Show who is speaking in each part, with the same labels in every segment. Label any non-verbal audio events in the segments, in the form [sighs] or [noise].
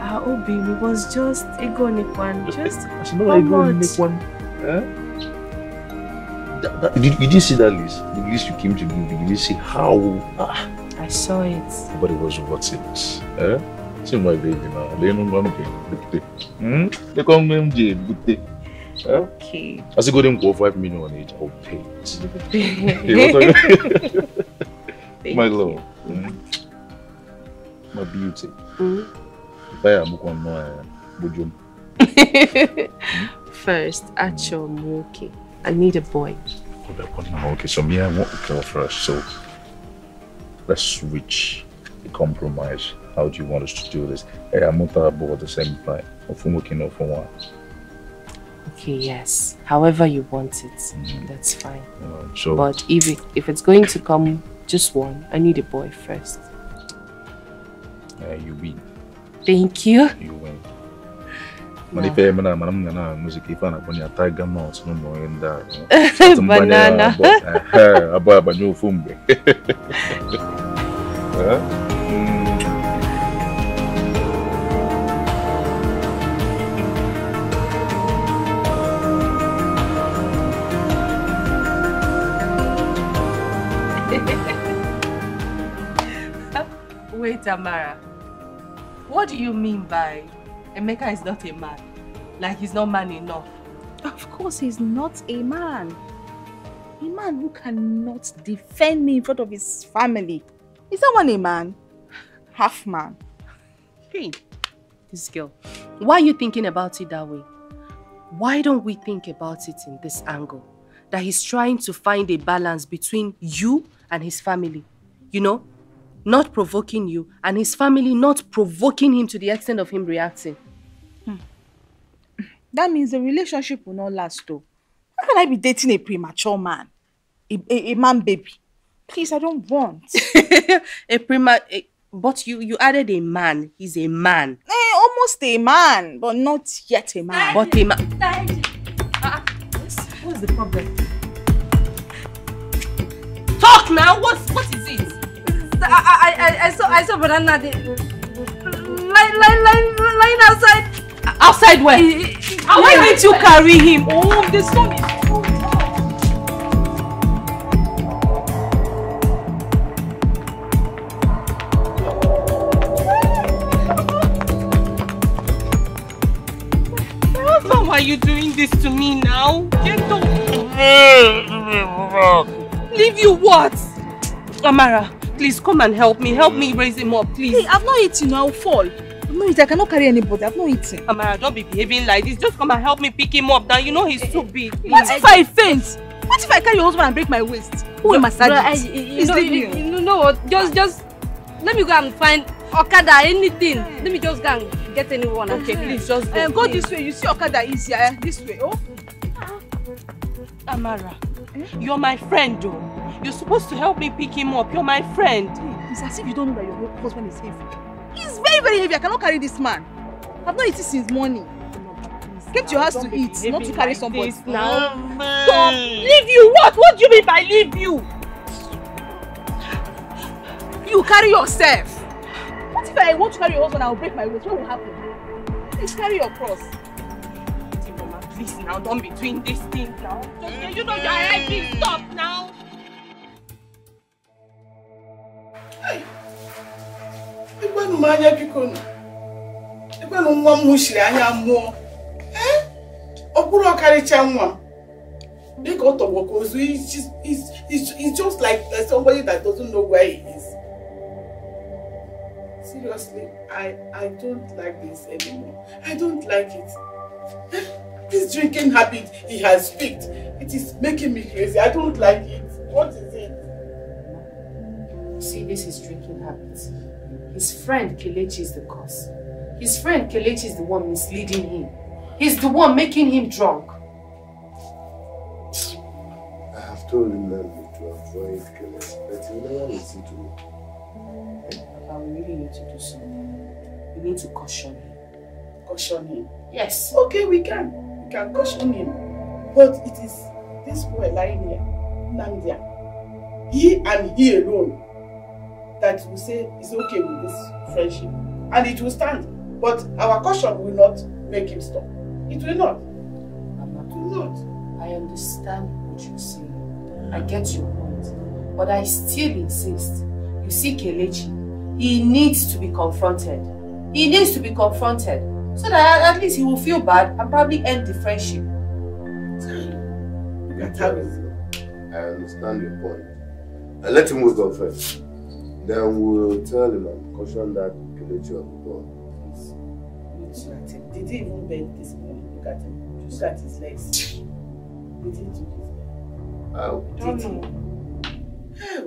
Speaker 1: Ah, Obi, it was just ego Nikwan. Just
Speaker 2: I should know
Speaker 1: how
Speaker 2: I go
Speaker 1: much?
Speaker 2: make one. Huh? That, that, did, you see that list? The list you came to give me. Did you see how? Ah,
Speaker 1: I saw it.
Speaker 2: but it was worth it. Eh? See my baby now. They don't want to look at Hmm? They call me MJ. Look at Huh?
Speaker 1: Okay.
Speaker 2: I said, go them for five million on each. I'll pay it.
Speaker 1: Thank [laughs]
Speaker 2: You know what I mean? [laughs] [laughs] my love. Mm. My beauty.
Speaker 1: Mm.
Speaker 2: Baya ano eh. Bujum.
Speaker 1: First, Acho Moki. I need a boy.
Speaker 2: Okay, so me, I want to go first. So let's reach a compromise. How do you want us to do this? Hey, I'm not about the same time. Of working off for one.
Speaker 1: Okay, yes. However you want it,
Speaker 2: Mhm.
Speaker 1: that's fine.
Speaker 2: So
Speaker 1: But if it, if it's going to come just one, I need a boy first.
Speaker 2: uh, you win.
Speaker 1: Thank you.
Speaker 2: You win. Mani pe mana mana mga na music ifa na kunya tiger nuts no mo [laughs] enda.
Speaker 1: Banana.
Speaker 2: Eh, abo abo fumbe. Eh?
Speaker 1: Wait, Amara. What do you mean by Emeka is not a man? Like he's not man enough?
Speaker 3: Of course, he's not a man. A man who cannot defend me in front of his family. Is that one a man? Half man.
Speaker 1: Hey, this girl. Why are you thinking about it that way? Why don't we think about it in this angle? That he's trying to find a balance between you and his family. You know? Not provoking you and his family not provoking him to the extent of him reacting.
Speaker 3: That means the relationship will not last though. How can I be dating a premature man? A, a, a man baby? Please, I don't want. [laughs]
Speaker 1: a prima a, but you you added a man. He's a man.
Speaker 3: eh, almost a man, but not yet a man.
Speaker 1: But a man. Ah, what's, what's the problem? Talk now. What's what is it?
Speaker 4: I, I, I, I saw I saw banana lying lying lying lying outside.
Speaker 1: Outside where? Why didn't you carry him?
Speaker 3: Oh, the sun is so
Speaker 1: Husband, why are you doing this to me now? Get off. Leave you what? Amara, please come and help me. Help me raise him up,
Speaker 3: Hey,
Speaker 1: please.
Speaker 3: I've not eaten, I'll fall. I've not eaten, I cannot carry anybody, I've not eaten.
Speaker 1: Amara, don't be behaving like this. Just come and help me pick him up. Now you know he's too big.
Speaker 3: What if I faint? What if I carry your husband and break my waist? Who will massage
Speaker 4: Bro, I,
Speaker 3: it?
Speaker 4: you, what? Just just let me go and find Okada anything. Let me just go and get anyone.
Speaker 1: Okay, please just go.
Speaker 3: Um, go this way, you see Okada easier, eh? this way, oh.
Speaker 1: Amara, you're my friend, though. You're supposed to help me pick him up. You're my friend.
Speaker 3: It's as if you don't know that your husband is heavy. He's very, very heavy. I cannot carry this man. I've not eaten since morning. Came to your house to eat, not to carry somebody.
Speaker 1: This now.
Speaker 3: Stop.
Speaker 1: Leave you what? What do you mean by leave you?
Speaker 3: You carry yourself. What if I want to carry your husband and I'll break my waist? What will happen? Please carry your cross.
Speaker 1: Mama, please now, don't be doing this thing now. Just, you know you're right. Mm. Stop now.
Speaker 5: Ekwenụ m anya biko. Nụ ekwenụ nwa m hụchiri anya mmụọ ee? Ọ ọkarịcha nwa m ọ tọgbọ ka ozu he's just- like somebody that doesn't know where he is. Seriously i i don't like this anymore. I don't like it. Eh, this drinking habit he has picked it is making me crazy. I don't like it. What is it?
Speaker 1: See, this is drinking habits. His friend Kelechi is the cause. His friend Kelechi is the one misleading him. He's the one making him drunk.
Speaker 6: I have told him that to avoid Kelechi, but he never listen to me.
Speaker 1: Papa, we really need to do something. We need to caution him.
Speaker 5: caution him
Speaker 1: Yes.
Speaker 5: Okay, we can. We can caution him. But it is this boy lying here, Nandia. he and he alone that will say it's okay with this friendship and it will stand. But our caution will not make him stop. It will not. It will not.
Speaker 1: I understand what you're saying. I get your point. But I still insist. You see Kelechi, he needs to be confronted. He needs to be confronted. So that at least he will feel bad and probably end the friendship.
Speaker 5: Look at how he's
Speaker 6: I understand your point. And let him move up first. Then we'll tell him and caution that Kelechi of the boy.
Speaker 5: Look at him. Did he even bend this morning? Look at him. Look at his legs. Did he do this?
Speaker 6: I
Speaker 5: Don't know. Hell.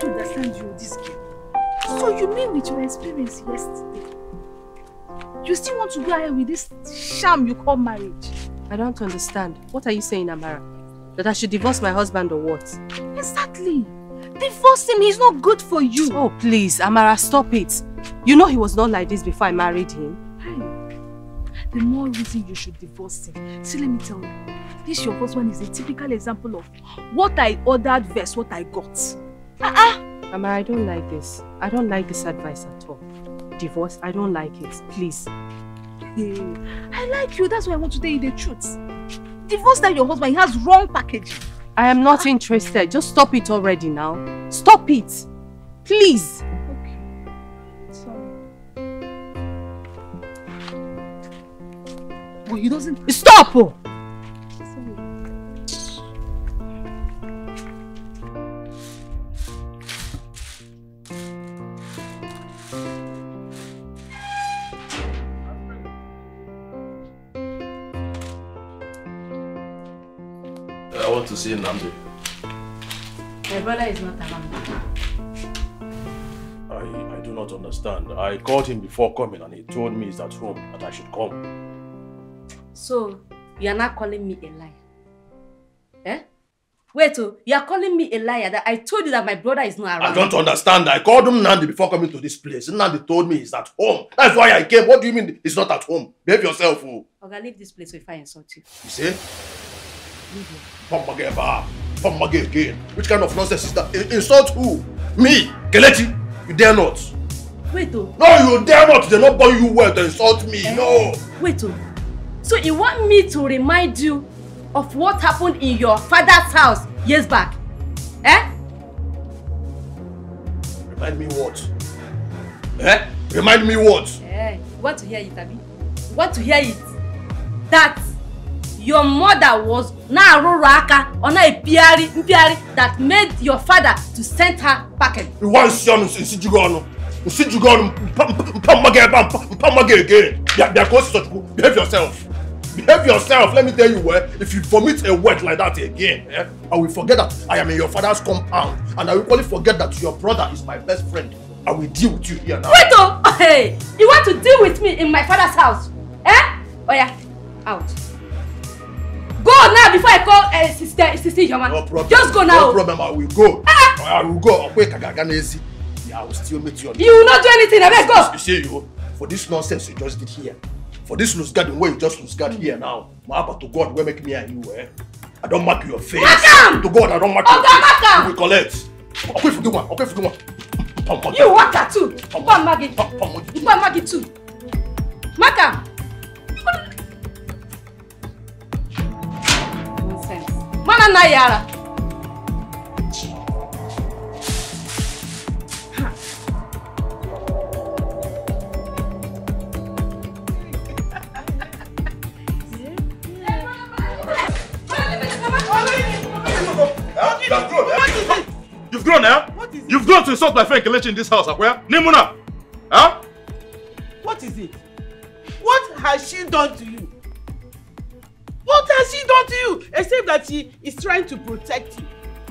Speaker 3: I understand you, this girl. So you mean with your experience yesterday, you still want to go ahead with this sham you call marriage?
Speaker 1: I don't understand. What are you saying, Amara? That I should divorce my husband or what?
Speaker 3: Exactly. Divorce him, he's not good for you.
Speaker 1: Oh, please, Amara, stop it. You know he was not like this before I married him.
Speaker 3: Hey, the more reason you should divorce him. See, let me tell you, this your husband is a typical example of what I ordered versus what I got. Uh-uh.
Speaker 1: Amara, I don't like this. I don't like this advice at all. Divorce, I don't like it. Please.
Speaker 3: I like you, that's why I want to tell you the truth. Divorce that your husband, he has wrong packaging.
Speaker 1: I am not interested. Just stop it already now. Stop it. Please.
Speaker 3: Okay. Sorry. But he doesn't...
Speaker 1: Stop!
Speaker 7: Want to see Nnamdi.
Speaker 4: My brother is not around.
Speaker 7: I, I do not understand. I called him before coming and he told me he's at home, that I should come.
Speaker 4: So, you are not calling me a liar? Eh? Wait, oh, you are calling me a liar that I told you that my brother is not around.
Speaker 7: I don't understand. I called him Nnamdi before coming to this place. Nnamdi told me he's at home. That's why I came. What do you mean he's not at home? Behave yourself, oh.
Speaker 4: Okay, leave this place if I insult you.
Speaker 7: You see?
Speaker 4: Leave here.
Speaker 7: Pamage ba. Pamage again. Which kind of nonsense is that? I- insult who? Me? Kelechi? You dare not.
Speaker 4: Wait, oh.
Speaker 7: No, you dare not. They're not born you well to insult me. No.
Speaker 4: Wait, oh. So you want me to remind you of what happened in your father's house years back? Eh?
Speaker 7: Remind me what? Eh? Remind me what?
Speaker 4: Eh, you want to hear it, Abi? You want to hear it? That your mother was na arụrụ aka ọ na-epiari mpiari that made your father to send her packet.
Speaker 7: You want to see on Nsijugo ọnụ? Nsijugo ọnụ mpamage ebe a again. Bịa bịa ka o si. Behave yourself. Behave yourself. Let me tell you eh, if you vomit a word like that again, eh, I will forget that I am in your father's compound and I will equally forget that your brother is my best friend. I will deal with you here now.
Speaker 4: Wait oh! [laughs] Hey! You want to deal with me in my father's house? Eh? Oya, out. Go now before I call uh, sister sister Yoma.
Speaker 7: No problem.
Speaker 4: Just go
Speaker 7: No
Speaker 4: now.
Speaker 7: problem. I will go. I will go. Ọkwa ka ga-aga n'ezi. Yeah, I will still meet you
Speaker 4: You will not do anything. Abeg go.
Speaker 7: You see, you for this nonsense you just did here, for this loose garden where you just loose guard here now, my Abba to God, where make me and you, eh? I don't mark your face.
Speaker 4: Mark!
Speaker 7: To God, I don't mark
Speaker 4: Oga,
Speaker 7: your face.
Speaker 4: mark!
Speaker 7: You will collect. Okay, forgive one. Okay, forgive one. Pam, pam,
Speaker 4: You waka too.
Speaker 7: pam,
Speaker 4: Ikwa Maggi.
Speaker 7: pam, pam, pam.
Speaker 4: Ikwa Maggi too. Maka. Na yara.
Speaker 7: Eh? You've grown, eh?
Speaker 5: What is it?
Speaker 7: You've grown to insult my friend Kelechi in this house, Akwea. Nimuna. Huh?
Speaker 5: What is it? What has she done to you? What has she done to you? Except that she is trying to protect you.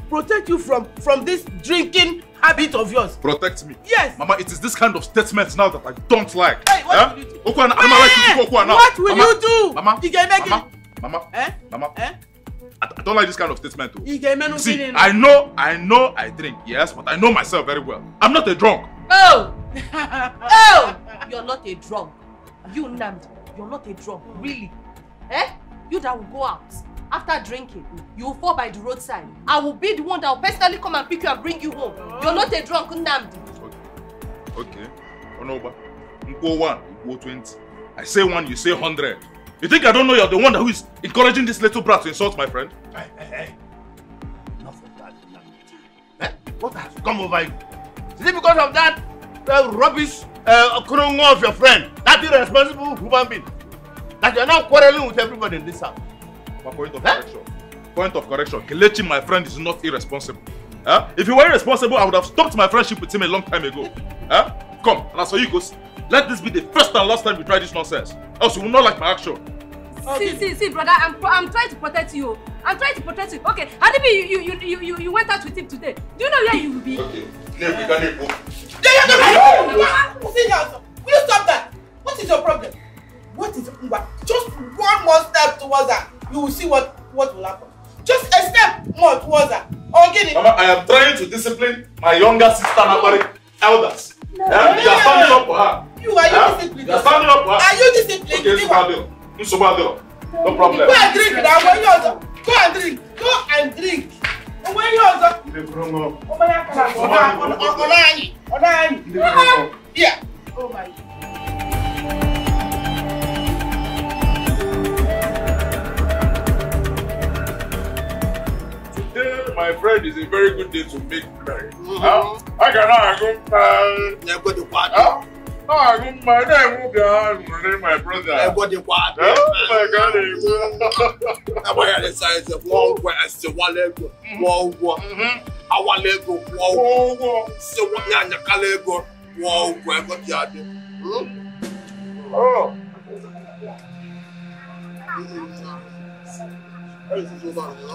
Speaker 5: Protect you from from this drinking habit of yours.
Speaker 2: Protect me.
Speaker 5: Yes.
Speaker 2: Mama, it is this kind of statement now that I don't like.
Speaker 5: Hey, what
Speaker 2: Eh?
Speaker 5: will you do?
Speaker 2: Okwa, I don't like you to go Okwa now.
Speaker 5: What will
Speaker 2: Mama,
Speaker 5: you do?
Speaker 2: Mama, Mama, Mama,
Speaker 5: Eh?
Speaker 2: Mama,
Speaker 5: Eh?
Speaker 2: I, I don't like this kind of statement. Too.
Speaker 5: You
Speaker 2: See, I know, I know I drink, yes, but I know myself very well. I'm not a drunk.
Speaker 1: Oh! [laughs] oh! You're not a drunk. You, Nnamdi, you're not a drunk, really. Eh? You that will go out after drinking, you will fall by the roadside. I will be the one that will personally come and pick you and bring you home. You're not a drunk, Nnamdi.
Speaker 2: Okay. Onoba. Mpo one, Mpo twenty. I say one, you say hundred. You think I don't know you're the one who is encouraging this little brat to insult my friend?
Speaker 7: Hey, hey, hey. Enough of that. Eh? What has come over you? Is it because of that uh, rubbish uh, of your friend? That irresponsible human being? That you're now quarreling with everybody in this house?
Speaker 2: My point of
Speaker 7: Huh?
Speaker 2: correction. Point of correction. Kelechi, my friend, is not irresponsible. Huh? If he were irresponsible, I would have stopped my friendship with him a long time ago. Huh? Come, and as for you, Kosi, let this be the first and last time you try this nonsense. Else you will not like my action.
Speaker 4: See, see, see, brother, I'm, I'm trying to protect you. I'm trying to protect you. Okay, Hadibi, you, you, you, you, you, you went out with him today. Do you know where you will be?
Speaker 2: Okay. Name, we can name both.
Speaker 5: Senior, will you stop that? What is your problem? What is Ngwa? Just one more step towards her. You will see what, what will happen. Just a step more towards her. It.
Speaker 2: Mama, I am trying to discipline my younger sister, Nabari, elders. Yeah? You are standing up for her.
Speaker 5: You are you
Speaker 2: Huh?
Speaker 5: disciplined?
Speaker 2: You are standing up for her.
Speaker 5: Are you disciplined?
Speaker 2: Okay, Nsubadeo. Nsubadeo. No problem.
Speaker 5: Go and drink now. When you also go and drink. Go and drink. And when you also ọmọ ọ̀nà ọ̀nà anyị ọ̀nà anyị.
Speaker 2: Ile kurungo.
Speaker 5: Yeah. Oh my.
Speaker 2: Today, my friend, is a very good day to make merry. Huh? I cannot go back.
Speaker 7: Ẹgbẹ́ di kwa.
Speaker 2: Huh? Go back. Then move your hand, my my brother.
Speaker 7: Ẹgbẹ́ di kwa.
Speaker 2: Huh? Oh my God.
Speaker 7: Ẹgbẹ́ yẹn lè sáyẹn sẹ wọ́n wọ ẹsẹ̀ wọlé ẹgbẹ́ wọ́n wọ awalé ẹgbẹ́ wọ́n wọ
Speaker 2: Oh, oh.
Speaker 7: ṣé wọ́n ní ànyàkálẹ̀ ẹgbẹ́ wọ́n wọ ẹgbẹ́ di adé.
Speaker 2: Oh.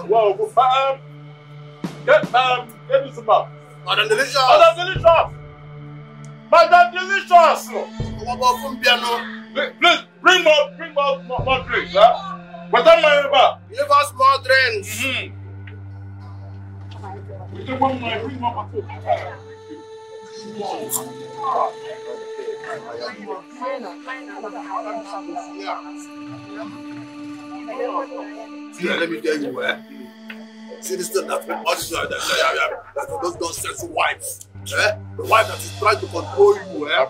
Speaker 2: Wow, go get um, get this about.
Speaker 7: Madam Delicious.
Speaker 2: Madam Delicious! Madam Delicious!
Speaker 7: Bọ̀ fún bíẹ́nu.
Speaker 2: Please, please, bring more, bring more, more, more drinks, huh? That my number?
Speaker 7: Give us more drinks.
Speaker 2: Mm-hmm. One more, bring.
Speaker 7: See, let me tell you, eh? See this thing that's been audited, that, that, that, that those nonsense wives, eh? The wife that is trying to control you, eh?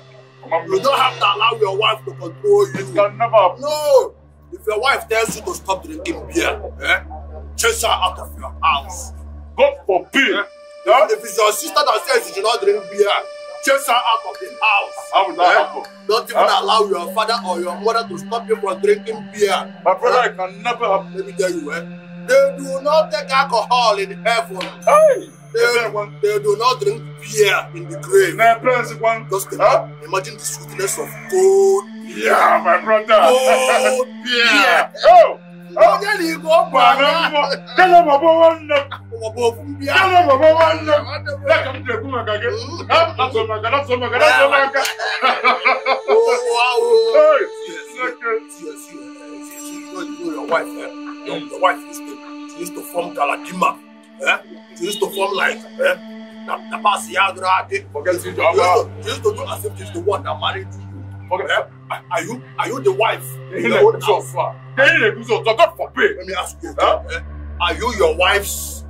Speaker 7: You don't have to allow your wife to control you.
Speaker 2: It can never.
Speaker 7: No! If your wife tells you to stop drinking beer, eh? Chase her out of your house.
Speaker 2: God forbid.
Speaker 7: Eh? If, if it's your sister that says you should not drink beer, chase her out of the house.
Speaker 2: How would that
Speaker 7: Eh?
Speaker 2: happen?
Speaker 7: Don't even
Speaker 2: Huh?
Speaker 7: allow your father or your mother to stop you from drinking beer.
Speaker 2: My brother, it can never happen.
Speaker 7: Let me tell you, eh? They do not take alcohol in heaven.
Speaker 2: Hey!
Speaker 7: They,
Speaker 2: Everyone.
Speaker 7: they do not drink beer in the grave.
Speaker 2: Now, please, one.
Speaker 7: Just
Speaker 2: Huh?
Speaker 7: imagine the sweetness of gold
Speaker 2: Yeah, my brother.
Speaker 7: Gold [laughs] beer.
Speaker 2: Yeah. Oh! Oh!
Speaker 7: Na igwe ọgwụ
Speaker 2: Baba, tell him about one
Speaker 7: beer.
Speaker 2: Tell him about one. Let him take him again. That's all, Maga. That's all, Maga. That's all, Maga. [laughs]
Speaker 7: Oh, wow.
Speaker 2: Hey!
Speaker 7: Yes, yes, yes. You know, you your wife, eh? Your, wife she used to form Galadima, eh? She used to form like, eh? Na, na pasi ya adra.
Speaker 2: Forget
Speaker 7: She used, to, she used to do as if she's the one that married you.
Speaker 2: Forget
Speaker 7: Eh? Are- you, are you the wife in
Speaker 2: He
Speaker 7: your
Speaker 2: let
Speaker 7: own
Speaker 2: me so
Speaker 7: house?
Speaker 2: Then he let me so. So God forbid.
Speaker 7: Let me ask you,
Speaker 2: Huh?
Speaker 7: eh? Are you your wife's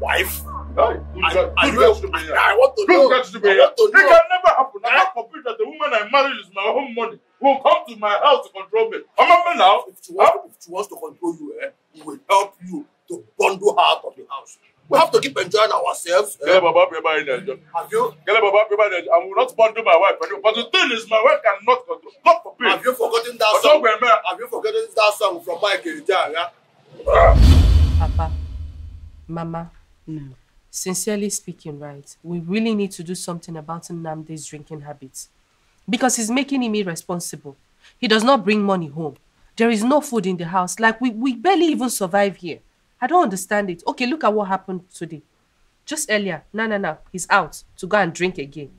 Speaker 7: wife?
Speaker 2: Hey,
Speaker 7: are
Speaker 2: God-
Speaker 7: you?
Speaker 2: to be here.
Speaker 7: I want to know.
Speaker 2: God to be
Speaker 7: I want to
Speaker 2: It can never happen. I
Speaker 7: Eh?
Speaker 2: God forbid that the woman I married is my own money will come to my house to control me. Remember now?
Speaker 7: If she wants, to, if she wants to control you, eh, we will help you to bundle her out of the house. We have to keep enjoying ourselves.
Speaker 2: Gele
Speaker 7: Eh?
Speaker 2: baba pe ba.
Speaker 7: Have you
Speaker 2: Gele baba pe ba ina jo. I will not bundle my wife. But the thing is, my wife cannot control. God forbid.
Speaker 7: have you forgotten that song?
Speaker 2: don't be mad.
Speaker 7: Have you forgotten that song from Mike Ejeagha?
Speaker 1: Papa, Mama, no. Sincerely speaking, right, we really need to do something about Nnamdi's drinking habits. Because he's making him irresponsible. He does not bring money home. There is no food in the house. Like, we, we barely even survive here. I don't understand it. Okay, look at what happened today. Just earlier, no, no, no, he's out to go and drink again.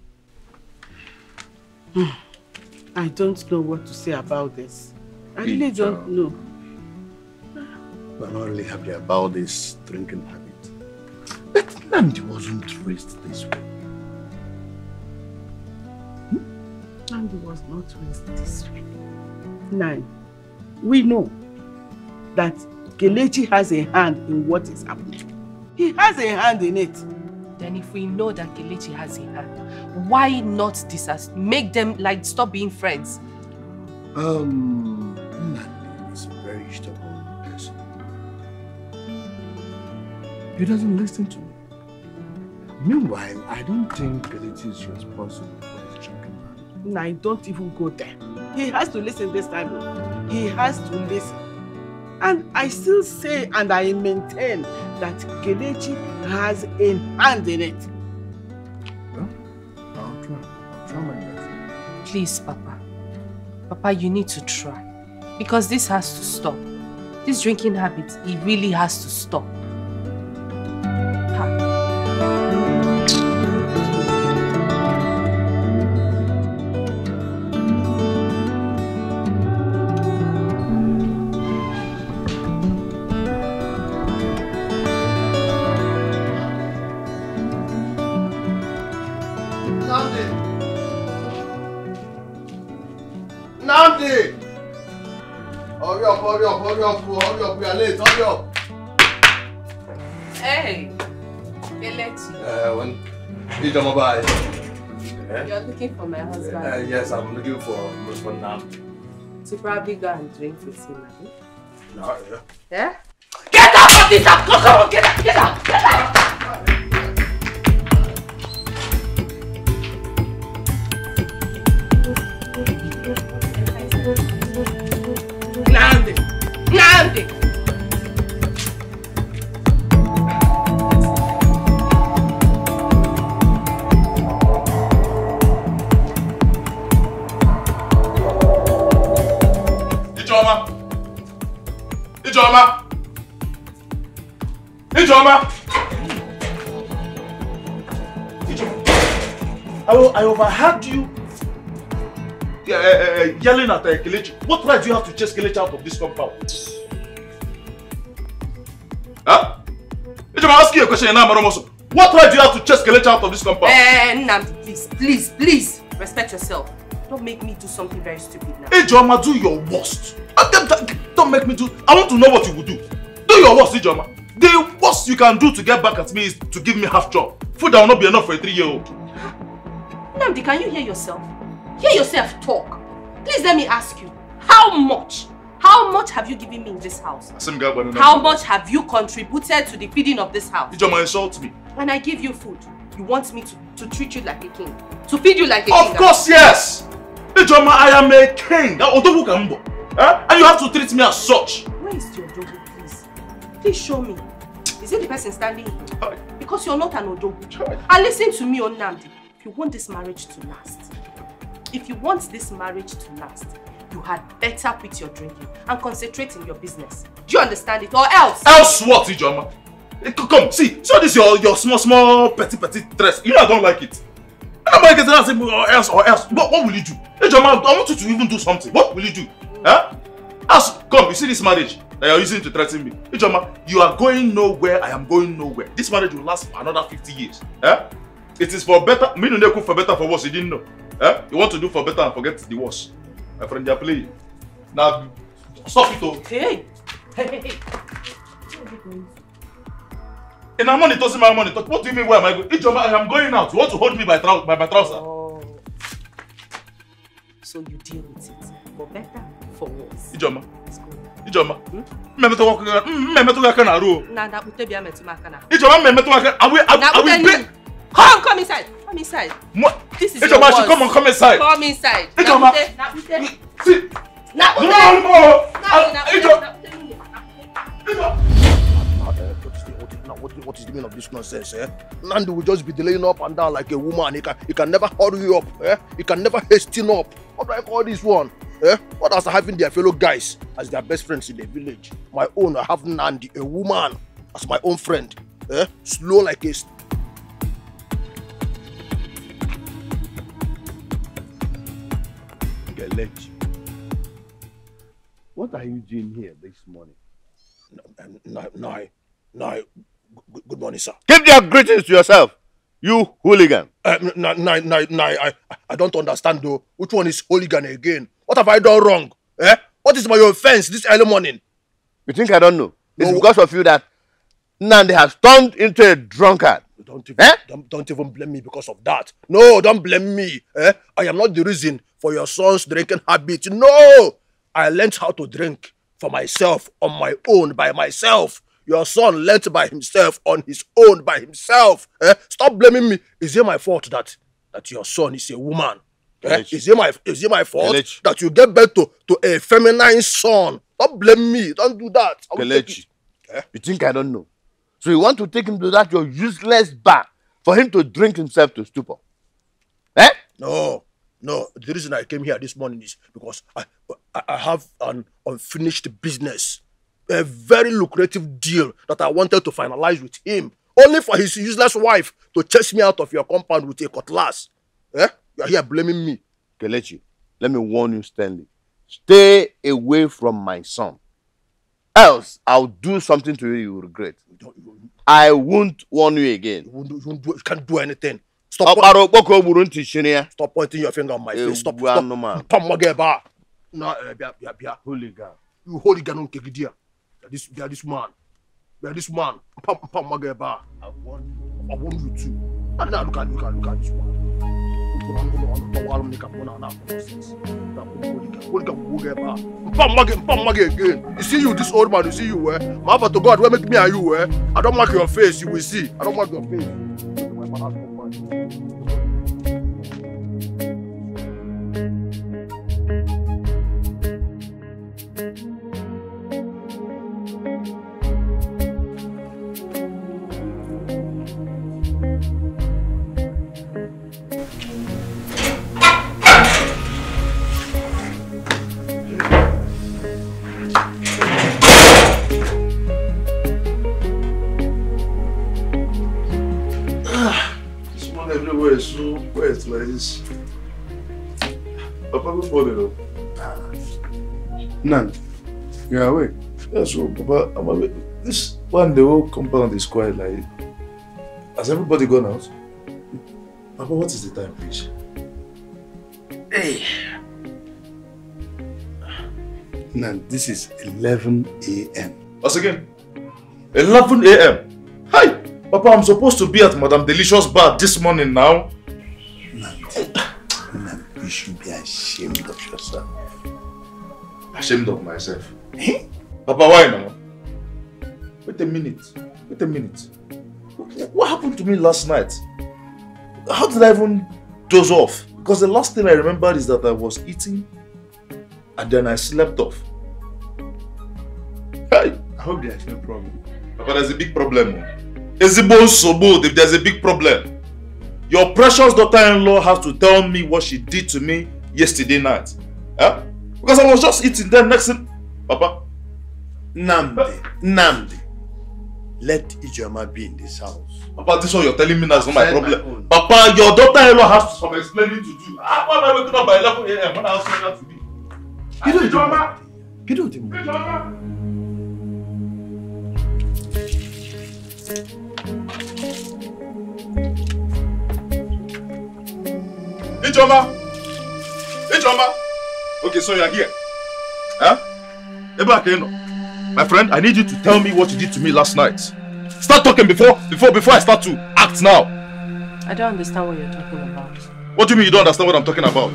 Speaker 5: I don't know what to say about this. I really don't know.
Speaker 6: We're not really happy about this drinking habit. But Nnamdi wasn't raised this way. Hmm?
Speaker 5: Nnamdi was not raised this way. Nine, we know that Kelechi has a hand in what is happening. He has a hand in it.
Speaker 1: Then if we know that Kelechi has a hand, why not disas make them like stop being friends?
Speaker 7: Um, Nnamdi is a very stubborn person. He doesn't listen to me. Meanwhile, I don't think Kelechi is responsible for his drinking habit.
Speaker 5: Nine, don't even go there. He has to listen this time. He has to listen. And I still say and I maintain that Kelechi has a hand in it.
Speaker 7: Well, I'll try. I'll try my best.
Speaker 1: Please, Papa. Papa, you need to try. Because this has to stop. This drinking habit, it really has to stop.
Speaker 2: Hurry up, hurry up, bro. hurry up, we are late, hurry up.
Speaker 1: Hey, Kelechi,
Speaker 2: Uh, when you come by.
Speaker 1: you're looking for my husband
Speaker 2: Uh, yes, I'm looking for for Nnamdi.
Speaker 1: to probably go and drink with him. abi?
Speaker 2: No, yeah.
Speaker 1: Yeah?
Speaker 5: Get out of this house! Come, come get out, get out, get out!
Speaker 2: Ijeoma! Ijeoma! I, I overheard you uh, uh, yelling at uh, Kelechi. What right do you have to chase Kelechi out of this compound? Huh? Ijeoma, I'm asking you a question now, Maromoso. What right do you have to chase Kelechi out of this compound?
Speaker 1: Eh, Nnamdi, please, please, please, respect yourself. Don't make me do something very stupid now.
Speaker 2: Ijeoma, do your worst. Uh, don't- don't- Don't make me do. I want to know what you will do. Do your worst, Ijeoma. The worst you can do to get back at me is to give me half job. Food that will not be enough for a three-year-old.
Speaker 1: Nnamdi, can you hear yourself? Hear yourself talk. Please let me ask you, how much? How much have you given me in this house?
Speaker 2: Same guy, but
Speaker 1: How much have you contributed to the feeding of this house?
Speaker 2: Ijeoma insult me.
Speaker 1: When I give you food, you want me to, to treat you like a king? To feed you like a king?
Speaker 2: Of course, yes. Ijeoma, I am a king. That Odogu Kambo. Eh? And you have to treat me as such.
Speaker 1: Where is your? Please show me. Is it the person standing here? Because you're not an odogu. And listen to me, Onnamdi. If you want this marriage to last, if you want this marriage to last, you had better quit your drinking and concentrate in your business. Do you understand it? Or else?
Speaker 2: Else what, Ijeoma? Eh, Come, see, see all this your, your small, small, petty, petty dress. You know I don't like it. And I'm like, say, or else, or else. What, what will you do? Ijeoma, I want you to even do something. What will you do? Huh? As, come, you see this marriage that you're using to threaten me. Ijeoma, you are going nowhere, I am going nowhere. This marriage will last for another 50 years. Eh? It is for better, me no dey for better for worse, you didn't know. Eh? You want to do for better and forget the worse. My friend, they are playing. Now, stop it, oh.
Speaker 1: Hey! Hey, hey, hey.
Speaker 2: In our money, doesn't my money. What do you mean where am I going? Ijeoma, I am going out. You want to hold me by, trou by my trouser?
Speaker 1: Oh. So you deal with it. For better, for worse.
Speaker 2: Ijeoma,
Speaker 1: Let's go.
Speaker 2: Ijeoma. Mmemetụ aka mmemetụ aka na arụ. o.
Speaker 1: Na na bia metụ m aka na.
Speaker 2: Ijeoma mmemetụ aka. I will I will-
Speaker 1: Na
Speaker 2: I will
Speaker 1: ute
Speaker 2: break.
Speaker 1: ni. Come, come inside. Come inside.
Speaker 2: Mo-
Speaker 1: This is
Speaker 2: Ijeoma,
Speaker 1: your
Speaker 2: she
Speaker 1: worst.
Speaker 2: come on, come inside.
Speaker 1: Come inside.
Speaker 2: Ijeoma.
Speaker 1: Na ute, na ute.
Speaker 2: See.
Speaker 1: Na
Speaker 2: No,
Speaker 1: ute.
Speaker 2: no, no.
Speaker 1: Na
Speaker 2: I-
Speaker 1: na
Speaker 2: Ijeoma.
Speaker 1: ute. Na ute ni.
Speaker 2: Ijeoma.
Speaker 7: Now, uh, what, is the, what, is, now, what, what is the meaning of this nonsense? Eh? Nnamdi will just be delaying up and down like a woman. He can, he can never hurry up. Eh? He can never hasten up. What do I call this one? Eh? What as having their fellow guys as their best friends in the village? My own, I have Nnamdi, a woman, as my own friend. Eh? Slow like a. st-
Speaker 8: Kelechi, what are you doing here this morning?
Speaker 7: Nai, Nai, Nai, good, good morning, sir.
Speaker 8: Keep your greetings to yourself.
Speaker 9: You hooligan.
Speaker 7: Uh, nah, nah, nah, nah, I, I don't understand though. Which one is hooligan again? What have I done wrong? Eh? What is my offense this early morning?
Speaker 9: You think I don't know? It's
Speaker 7: No.
Speaker 9: because of you that Nnamdi has turned into a drunkard.
Speaker 7: Don't even,
Speaker 9: Eh?
Speaker 7: don't, don't even blame me because of that. No, don't blame me. Eh? I am not the reason for your son's drinking habit. No! I learned how to drink for myself on my own by myself. Your son learnt by himself on his own by himself. Eh? Stop blaming me. Is it my fault that that your son is a woman? Eh? Is it my is it my fault
Speaker 9: Kelechi.
Speaker 7: that you get birth to, to a feminine son? Don't blame me. Don't do that. I will take
Speaker 9: Kelechi.
Speaker 7: it.
Speaker 9: You think I don't know? So you want to take him to that your useless bar for him to drink himself to stupor? Eh?
Speaker 7: No, no. The reason I came here this morning is because I, I, I have an unfinished business, a very lucrative deal that I wanted to finalize with him, only for his useless wife to chase me out of your compound with a cutlass. Eh? You are here blaming me.
Speaker 9: Kelechi, let me warn you, Stanley. Stay away from my son. Else, I'll do something to you you will regret.
Speaker 7: You, don't, you,
Speaker 9: I won't warn you again.
Speaker 7: you, won't do, you, won't do, you can't do anything. Stop, po-
Speaker 9: ọkpara okpoko gburu ntị chiri ya
Speaker 7: stop pointing your finger on my face. Stop. Stop. mage ba. Na eh, bia bia bia.
Speaker 9: hooligan
Speaker 7: You hooligan on kegidia. This, are this man. Are this man. Pam pam.
Speaker 9: I warn
Speaker 7: I want you to. And now look at look at look at this one. You see you, this old man. You see you, eh? My to God, where make me and you, eh? I don't mark your face. You will see. I don't mark your face.
Speaker 8: Nan, you're awake.
Speaker 2: Yeah, so Papa, I'm awake. This one, the whole compound is quiet like. Has everybody gone out? Papa, what is the time, please? Hey.
Speaker 8: Nan, this is 11 a.m.
Speaker 2: Once again, 11 a.m. Hi, Papa, I'm supposed to be at Madame Delicious Bar this morning now.
Speaker 8: Nan, Nan, you should be ashamed of yourself.
Speaker 2: Ashamed of myself.
Speaker 8: Eh?
Speaker 2: Papa, why now? Wait a minute. Wait a minute. What happened to me last night? How did I even doze off? Because the last thing I remembered is that I was eating and then I slept off. Hey,
Speaker 8: I hope there's no problem.
Speaker 2: Papa, there's a big problem. Ezigbo nsogbu, if there's a big problem. Your precious daughter-in-law has to tell me what she did to me yesterday night. Huh? Because I was just eating, then next thing... Papa,
Speaker 8: Nnamdi, Nnamdi, let Ijoma be in this house.
Speaker 2: Papa, this one you're telling me now is not my
Speaker 8: Outside my
Speaker 2: problem.
Speaker 8: own.
Speaker 2: Papa, your daughter-in-law has some explaining to do. Ah, why am I waking up by 11 a.m. when I was saying that to me?
Speaker 8: Get out
Speaker 2: Ijoma!
Speaker 8: Get out him.
Speaker 2: Okay, so you're here. Huh? Ebe Akeno, my friend, I need you to tell me what you did to me last night. Start talking before, before, before I start to act now.
Speaker 1: I don't understand what you're talking about.
Speaker 2: What do you mean you don't understand what I'm talking about?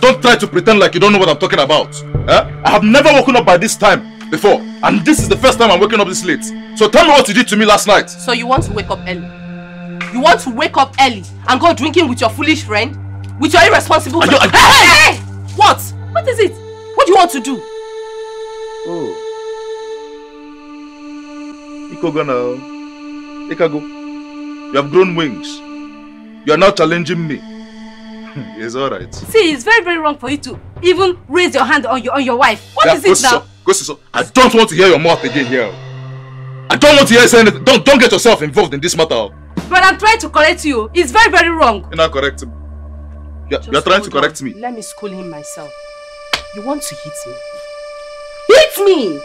Speaker 2: Don't try to pretend like you don't know what I'm talking about. Eh? I have never woken up by this time before, and this is the first time I'm waking up this late. So tell me what you did to me last night.
Speaker 1: So you want to wake up early? You want to wake up early and go drinking with your foolish friend? With your irresponsible friend? hey, hey, hey! What? What is it? What do you want to do?
Speaker 2: Oh. Ikogo now. Ikago. You have grown wings. You are now challenging me. [laughs] it's alright.
Speaker 4: See, it's very, very wrong for you to even raise your hand on your on your wife. What is
Speaker 2: go
Speaker 4: it now?
Speaker 2: so- Go see so. I don't want to hear your mouth again here. I don't want to hear you say anything. Don't, don't get yourself involved in this matter.
Speaker 4: But I'm trying to correct you. It's very, very wrong.
Speaker 2: You're not correct him. You're, you're trying to correct
Speaker 1: on.
Speaker 2: me.
Speaker 1: Let me school him myself. You want to hit me? Hit me!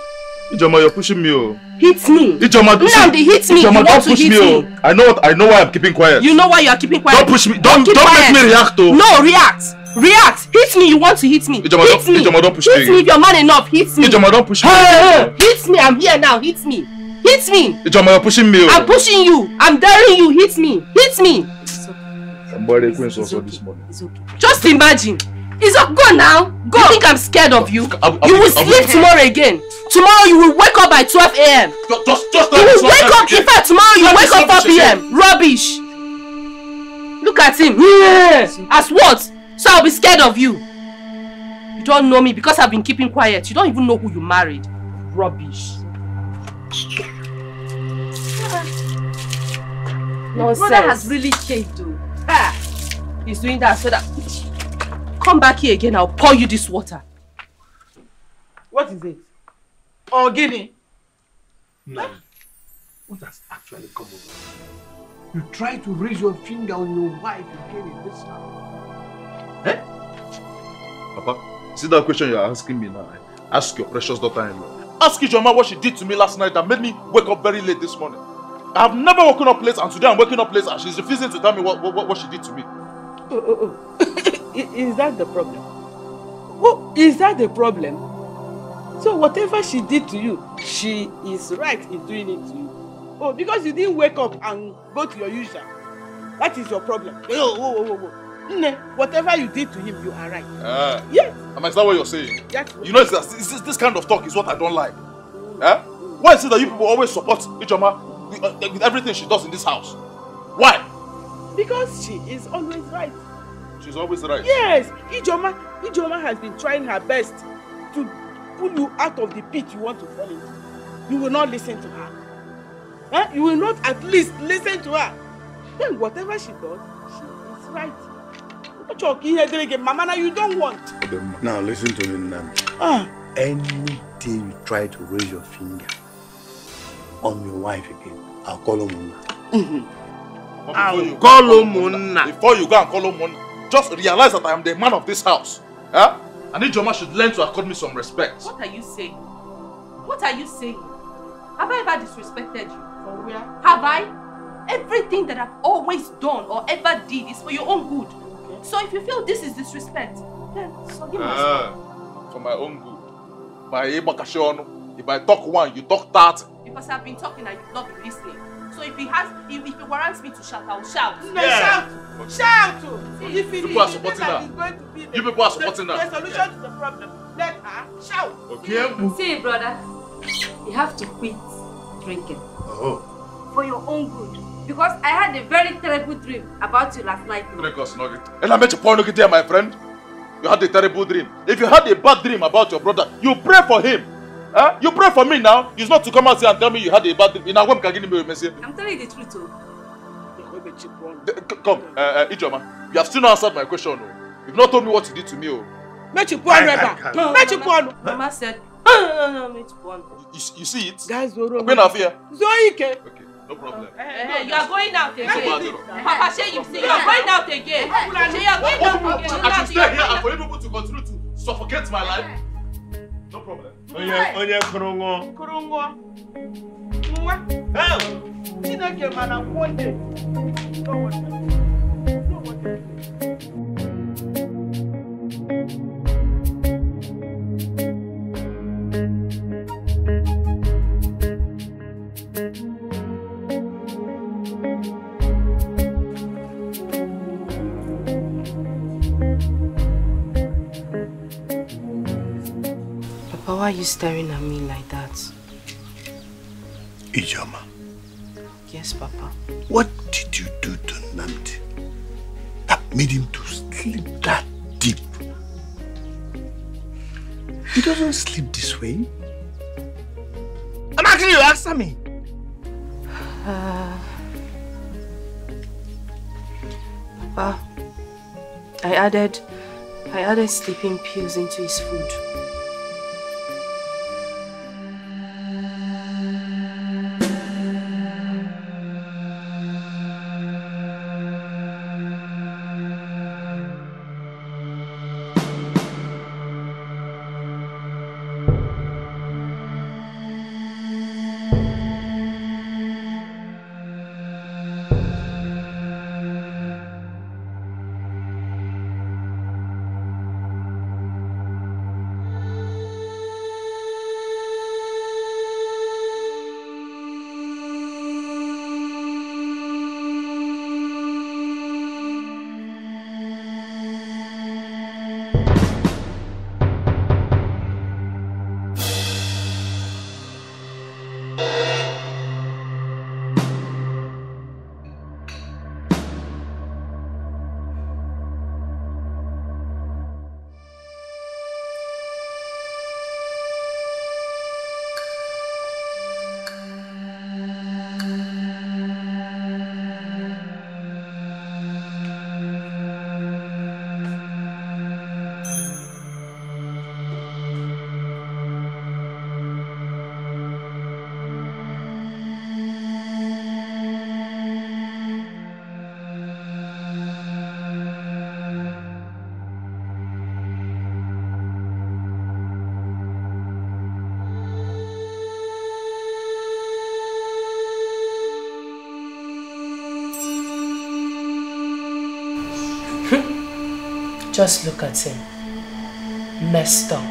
Speaker 2: Ijoma, you're pushing me, oh.
Speaker 1: Hit me.
Speaker 2: Ijoma,
Speaker 1: Nnamdi, hit me.
Speaker 2: Ijoma, don't push me, oh. I know what, I know why I'm keeping quiet.
Speaker 1: You know why you are keeping quiet.
Speaker 2: Don't push me. Don't
Speaker 1: keep
Speaker 2: don't make me react, oh.
Speaker 1: No, react. React. Hit me. You want to hit me.
Speaker 2: Ijoma,
Speaker 1: hit
Speaker 2: don't-
Speaker 1: me.
Speaker 2: Ijoma, don't push
Speaker 1: hit
Speaker 2: me.
Speaker 1: Hit me if you're man enough. Hit me.
Speaker 2: Ijoma, don't push me.
Speaker 1: Hey, hey, hit me. I'm here now. Hit me. Hit me.
Speaker 2: Ijoma, you're pushing me, oh.
Speaker 1: I'm pushing you. I'm daring you. Hit me. Hit me.
Speaker 2: Somebody queen also this morning.
Speaker 1: Just imagine. It's a go now. Go. You think I'm scared of you?
Speaker 2: I'll- I'll
Speaker 1: you will
Speaker 2: I'll be-
Speaker 1: sleep tomorrow again. Tomorrow you will wake up by 12 a.m.
Speaker 2: Just, just, just
Speaker 1: You will wake up.
Speaker 2: again.
Speaker 1: In fact, tomorrow you
Speaker 2: Let
Speaker 1: wake up 4
Speaker 2: stop
Speaker 1: p.m. Rubbish. Look at him. Yeah. As what? So I'll be scared of you. You don't know me because I've been keeping quiet. You don't even know who you married. Rubbish. Nonsense.
Speaker 4: brother has really changed though.
Speaker 1: Ah, he's doing that so that. Come back here again. I'll pour you this water.
Speaker 5: What is it? Oh, Guinea.
Speaker 9: Now, what has actually come over? You try to raise your finger on your wife again in this house. Eh?
Speaker 2: Papa, see that question you're asking me now? Ask your precious daughter-in-law. Ask Ijoma what she did to me last night that made me wake up very late this morning. I've never woken up late and today I'm waking up late and she's refusing to tell me what, what, what she did to me.
Speaker 5: Oh, oh, oh. Is that the problem? Oh, is that the problem? So whatever she did to you, she is right in doing it to you. Oh, because you didn't wake up and go to your usual. That is your problem. Oh, oh, oh. Nne, whatever you did to him, you are right.
Speaker 2: Uh,
Speaker 5: Yes,
Speaker 2: am I that what you're saying?
Speaker 5: that's
Speaker 2: You know, it's, it's, it's, this kind of talk is what I don't like. Eh? Why is it that you people always support Ijoma with, uh, with everything she does in this house? Why?
Speaker 5: because she is always right.
Speaker 2: She's always right.
Speaker 5: Yes, Ijoma, Ijoma has been trying her best to pull you out of the pit you want to fall into. You will not listen to her. Huh? You will not at least listen to her. Then whatever she does, she is right. Mama, now you don't want.
Speaker 8: Now listen to me, Nnamdi.
Speaker 5: Ah,
Speaker 8: Any day you try to raise your finger on your wife again, I'll call Umunna.
Speaker 2: But
Speaker 10: I'll
Speaker 2: before you go
Speaker 10: call
Speaker 2: and
Speaker 10: Umunna.
Speaker 2: Before you go and call Umunna, just realize that I am the man of this house. Eh? And Ijoma should learn to accord me some respect.
Speaker 1: What are you saying? What are you saying? Have I ever disrespected you?
Speaker 5: for where?
Speaker 1: Have I? Everything that I've always done or ever did is for your own good. Okay. So if you feel this is disrespect, then forgive myself.
Speaker 2: Eh, for my own good. My Ibakashiono, if I talk one, you talk that.
Speaker 1: Because I've been talking and you've not been listening. So if he has, if, if it warrants me to shout, I will shout.
Speaker 5: Nne,
Speaker 10: Yeah.
Speaker 5: shout! Shout! If it
Speaker 2: People are supporting
Speaker 5: that
Speaker 2: her.
Speaker 5: is going to be the-
Speaker 2: You people are supporting
Speaker 5: the,
Speaker 2: her.
Speaker 5: The solution to the problem. Let her shout.
Speaker 10: Okay.
Speaker 4: See, brother, you have to quit drinking
Speaker 8: Oh,
Speaker 4: for your own good. Because I had a very terrible dream about you last night.
Speaker 2: Drink us, nugget. And I met your point there, my friend. You had a terrible dream. If you had a bad dream about your brother, you pray for him. Huh? You pray for me now. It's not to come out here and tell me you had a bad dream. Now, when can give me a message?
Speaker 4: I'm telling you the truth, oh.
Speaker 2: Come, uh, uh, Ijoma, you have still not answered my question. Oh. You've not told me what you did to me. Oh.
Speaker 5: Mechipu ọnụ ebe a.
Speaker 1: No,
Speaker 5: Mechipu
Speaker 1: Mama,
Speaker 5: ọnụ.
Speaker 1: Mama said, no, no, no, me too.
Speaker 2: You, you see it?
Speaker 5: Gaa zoro
Speaker 2: I've been out here.
Speaker 5: Zuo ike.
Speaker 2: Okay, no problem.
Speaker 1: Eh, eh you are going out
Speaker 2: It's a bad
Speaker 1: again. Papa, say you see, you are going out again. Say you are going out again.
Speaker 2: I should stay here and for you people to continue to suffocate my eh, eh. life. No problem.
Speaker 10: Onye onye kụrụ nwụọ.
Speaker 5: Kụrụ nwa. Nwa. Chineke mana one day.
Speaker 1: Why are you staring at me like that?
Speaker 8: Ijoma,
Speaker 1: Yes, Papa.
Speaker 8: what did you do to Nnamdi that made him to sleep that deep? He doesn't sleep this way.
Speaker 10: I'm asking you, answer me.
Speaker 1: Uh, Papa, I added, I added sleeping pills into his food. Just look at him. Messed up.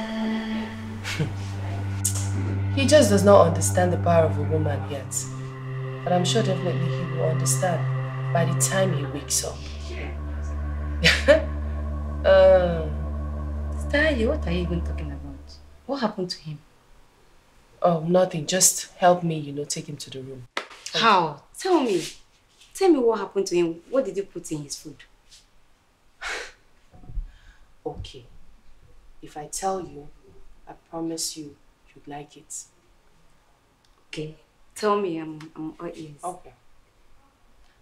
Speaker 1: [laughs] he just does not understand the power of a woman yet. But I'm sure definitely he will understand by the time he wakes up. [laughs] uh,
Speaker 4: Styles, what are you even talking about? What happened to him?
Speaker 1: oh, nothing. Just help me, you know, take him to the room.
Speaker 4: How? Tell me. Tell me what happened to him. What did you put in his food?
Speaker 1: Okay. If I tell you, I promise you, you'd like it.
Speaker 4: Okay. Tell me, I'm, I'm all ears.
Speaker 1: Okay.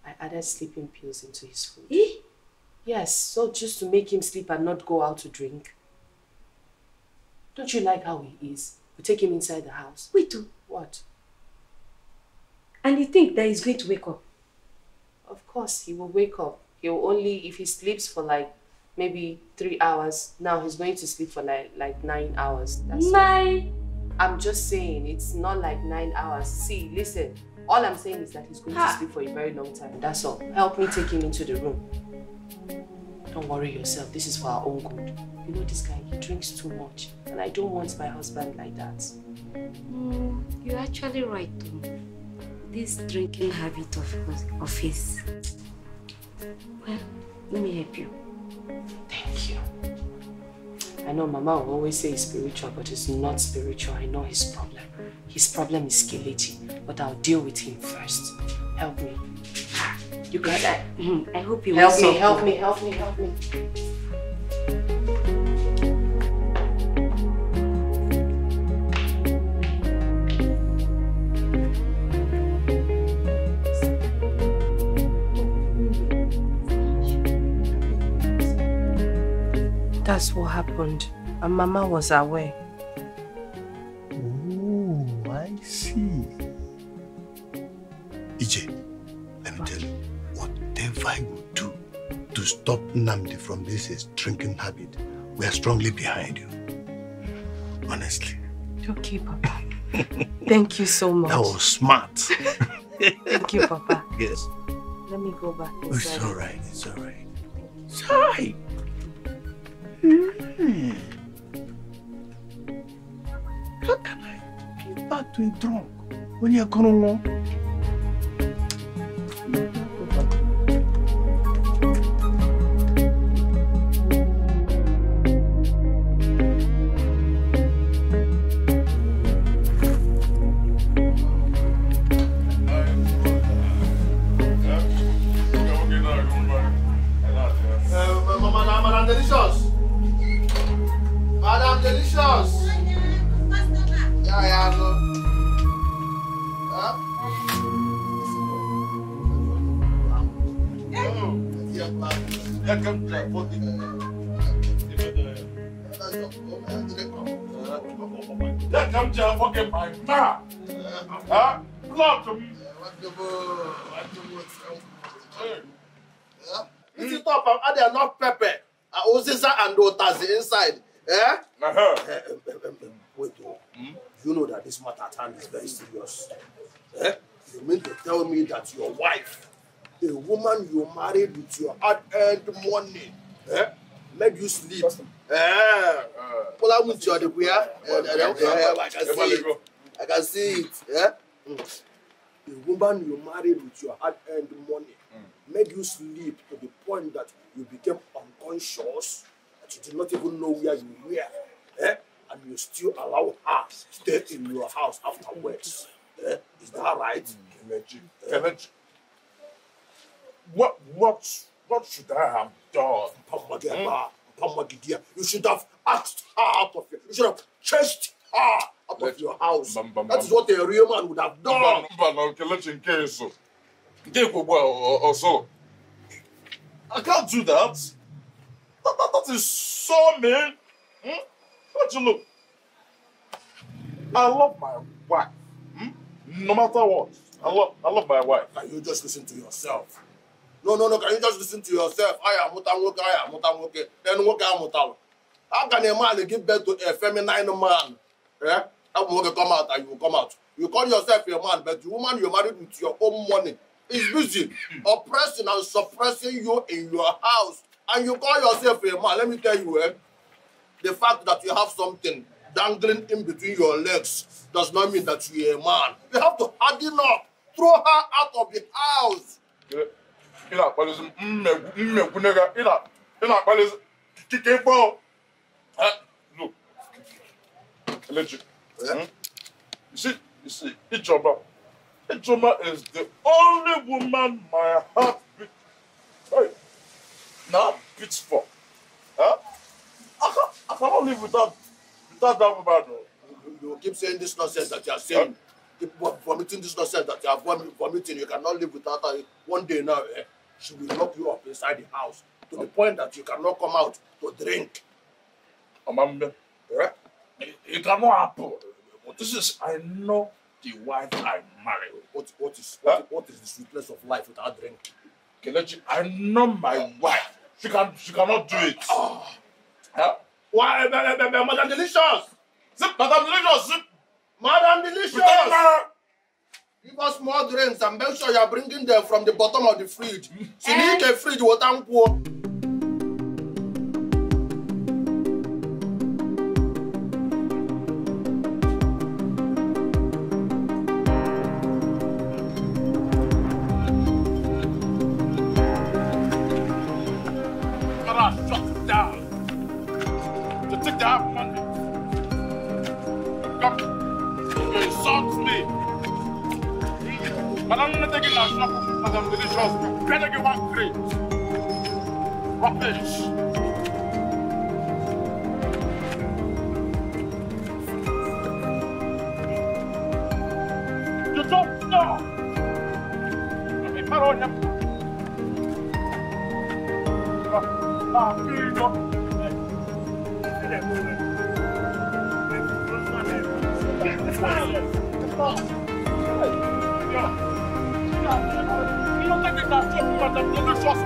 Speaker 1: I added sleeping pills into his food.
Speaker 4: Eh?
Speaker 1: Yes, so just to make him sleep and not go out to drink. Don't you like how he is? We take him inside the house.
Speaker 4: Wait, oh.
Speaker 1: What?
Speaker 4: And you think that he's going to wake up?
Speaker 1: Of course, he will wake up. He will only, if he sleeps for like maybe three hours, now he's going to sleep for like, like nine hours. That's.
Speaker 4: Nine.
Speaker 1: I'm just saying, it's not like nine hours. See, listen, all I'm saying is that he's going
Speaker 4: Ha.
Speaker 1: to sleep for a very long time. That's all. Help me take him into the room. Don't worry yourself. This is for our own good. You know this guy, he drinks too much. And I don't want my husband like that.
Speaker 4: Mm, you're actually right, though. This drinking habit of, of his. Well, let me help you.
Speaker 1: Thank you. I know Mama will always say he's spiritual, but he's not spiritual. I know his problem. His problem is skeleton, but I'll deal with him first. Help me. You got that?
Speaker 4: Mhm, I hope you
Speaker 1: Help
Speaker 4: wakes
Speaker 1: me,
Speaker 4: up.
Speaker 1: help me, help me, help me. That's what happened. And Mama was aware.
Speaker 8: Oh, I see. EJ, let me tell you, whatever I will do to stop Nnamdi from this his drinking habit, we are strongly behind you. Honestly,
Speaker 1: Okay, Papa. Thank you so [laughs] much.
Speaker 8: that was smart.
Speaker 1: Thank you, Papa. [laughs]
Speaker 8: yes.
Speaker 1: Let me go back Inside.
Speaker 8: It's
Speaker 1: inside.
Speaker 8: all right, it's all right. Sai! Hmm. How can I give back to a drunk when you're
Speaker 7: grown up?
Speaker 2: That come to fucking my mouth. Huh? Love to me.
Speaker 7: This is top of add enough pepper. Uh, Oziza and Otazi inside. Eh?
Speaker 2: Uh-huh.
Speaker 7: Wait. You know that this matter at hand is very serious. Eh? You mean to tell me that your wife, a woman you married with your hard-earned money, eh, made you sleep? Eh? Well, I'm with you, the queer. I can see it. I can see it. Eh? Mm. A woman you married with your hard-earned money made you sleep to the point that you became unconscious, that you did not even know where you were, eh? and you still allow her stay in your house afterwards. Eh? Is that right?
Speaker 2: Kelechi, Kelechi. What, what, what should I have done?
Speaker 7: Pamageba, Pamagidia. You should have asked her out of your, you should have chased her out of your house.
Speaker 2: Bam, bam,
Speaker 7: That is
Speaker 2: bam.
Speaker 7: what a real man would have done.
Speaker 2: Also. I can't do that. That, that, that is so mean. Hmm? Don't you look? I love my wife. Hmm? No matter what. I love, I love my wife.
Speaker 7: Can you just listen to yourself? No, no, no. Can you just listen to yourself? I am muta nwoke, I am muta nwoke. Then nwoke amutala. How can a man give birth to a feminine man? Eh? How nwoke come out and you will come out? You call yourself a man, but the woman you married with your own money is busy oppressing and suppressing you in your house. and you call yourself a man, let me tell you, eh, the fact that you have something dangling in between your legs does not mean that you're a man. You have to harden up, throw her out of the house.
Speaker 2: Ị na-akpalizi mmegbu mmegbu nega. Ị na ị na-akpalizi kike you you see Ijeoma Ijeoma is the only woman my heart beat hey now beats for. Huh? I can't I cannot live without without that woman o.
Speaker 7: You keep saying this nonsense that you are saying. Keep vom- vomiting this nonsense that you are vom- vomiting. You cannot live without her. One day now, eh, she will lock you up inside the house to the point that you cannot come out to drink.
Speaker 2: Amambe, eh? It, it cannot happen. But this is I know the wife I married.
Speaker 7: What what is what, what is the sweetness of life without drink?
Speaker 2: Kelechi, I know my wife. She can she cannot do it. Huh?
Speaker 7: Why, eh, eh, eh, eh, Madam Delicious?
Speaker 2: Madam Delicious.
Speaker 7: Madam Delicious! Give us more drinks and make sure you are bringing them from the bottom of the fridge. Sinike fridge water nkwo.
Speaker 2: Gotta Me paro niya. Ah, figlio. You don't take it that shop, Madam Delicious.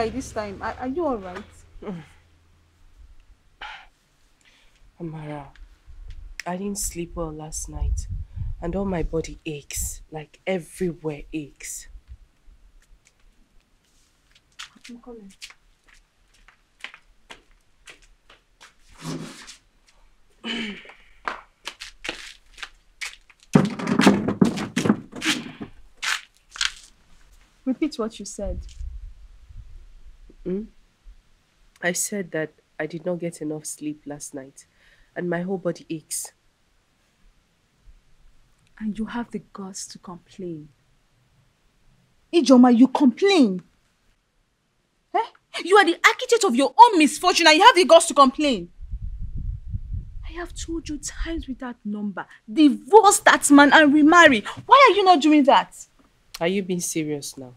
Speaker 3: By this time? Are, are you alright? [sighs]
Speaker 1: Amara, I didn't sleep well last night and all my body aches, like everywhere aches.
Speaker 3: I'm coming. [clears throat] Repeat what you said.
Speaker 1: Hmm? I said that I did not get enough sleep last night and my whole body aches.
Speaker 3: And you have the guts to complain. Ijeoma, you complain. Eh? You are the architect of your own misfortune and you have the guts to complain. I have told you times with that number. Divorce that man and remarry. Why are you not doing that?
Speaker 1: Are you being serious now?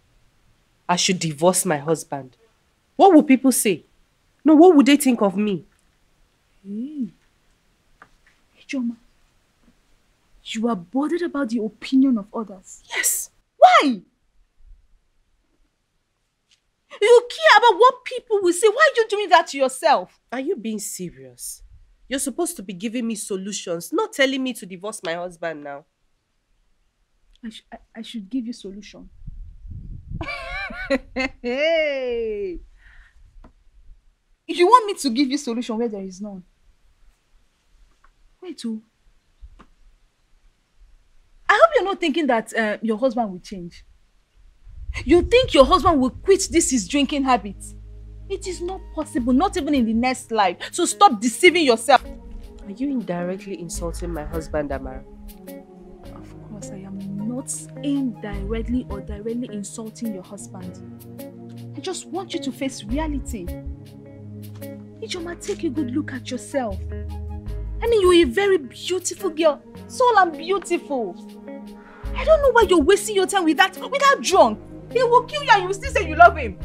Speaker 1: I should divorce my husband. What will people say? No, what would they think of me?
Speaker 3: Hey. Ijeoma, you are bothered about the opinion of others.
Speaker 1: Yes.
Speaker 3: Why? You care about what people will say. Why are you doing that to yourself?
Speaker 1: Are you being serious? You're supposed to be giving me solutions, not telling me to divorce my husband now.
Speaker 3: I, sh- I, I should give you solution. [laughs] hey. You want me to give you solution where there is none? Wait, oh. I hope you're not thinking that uh, your husband will change. You think your husband will quit this his drinking habit? It is not possible, not even in the next life. So stop deceiving yourself.
Speaker 1: Are you indirectly insulting my husband, Amara?
Speaker 3: Of course, I am not indirectly or directly insulting your husband. I just want you to face reality. Ijeoma, take a good look at yourself. I mean, you're a very beautiful girl. Soul and beautiful. I don't know why you're wasting your time with that, with that drunk. He will kill you and you still say you love him.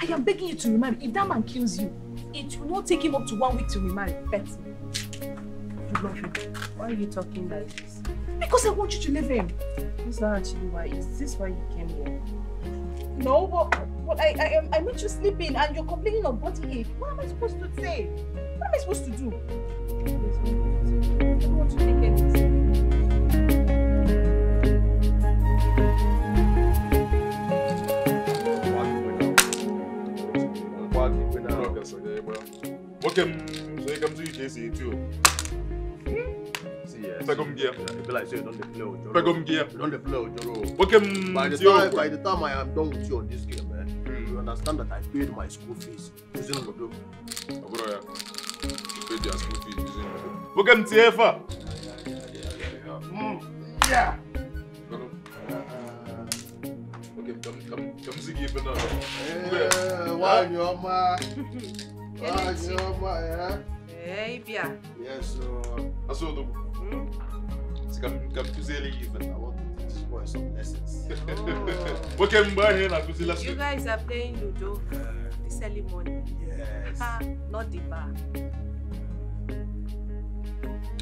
Speaker 3: I am begging you to remarry. If that man kills you, it will not take him up to one week to remarry. Bet. You love him.
Speaker 1: Why are you talking like this?
Speaker 3: Because I want you to leave him.
Speaker 1: That's not actually why. Is this why you came here?
Speaker 3: No, but, but I, I, I made you sleeping and you're complaining of body ache. What am I supposed to say? What am I supposed to do? I don't want to take anything.
Speaker 2: nwoke m sonye ka m zụ ije esi eti o Pego m gị ya. Pego
Speaker 7: understand that I paid my school fees using Odo.
Speaker 2: ọ bụrụ ya Pay their school fees using Odo. nwoke m tie efe a
Speaker 7: Yeah.
Speaker 2: Nwoke m, ka m- ka m- ka m zi gị ebe na
Speaker 7: Eh, nwanyị ọma. Nwanyị ọma, eh?
Speaker 1: Hey, Bia.
Speaker 7: Yes, uh,
Speaker 2: asụ odogwu si ka m ka m kụziere gị ife
Speaker 7: I want to teach this boy some lessons.
Speaker 2: nwoke m mgbe ahụ ị na-akụzi
Speaker 1: You
Speaker 2: lesson
Speaker 1: guys are playing Ludo this early morning.
Speaker 7: Yes.
Speaker 1: Ha, not the bar.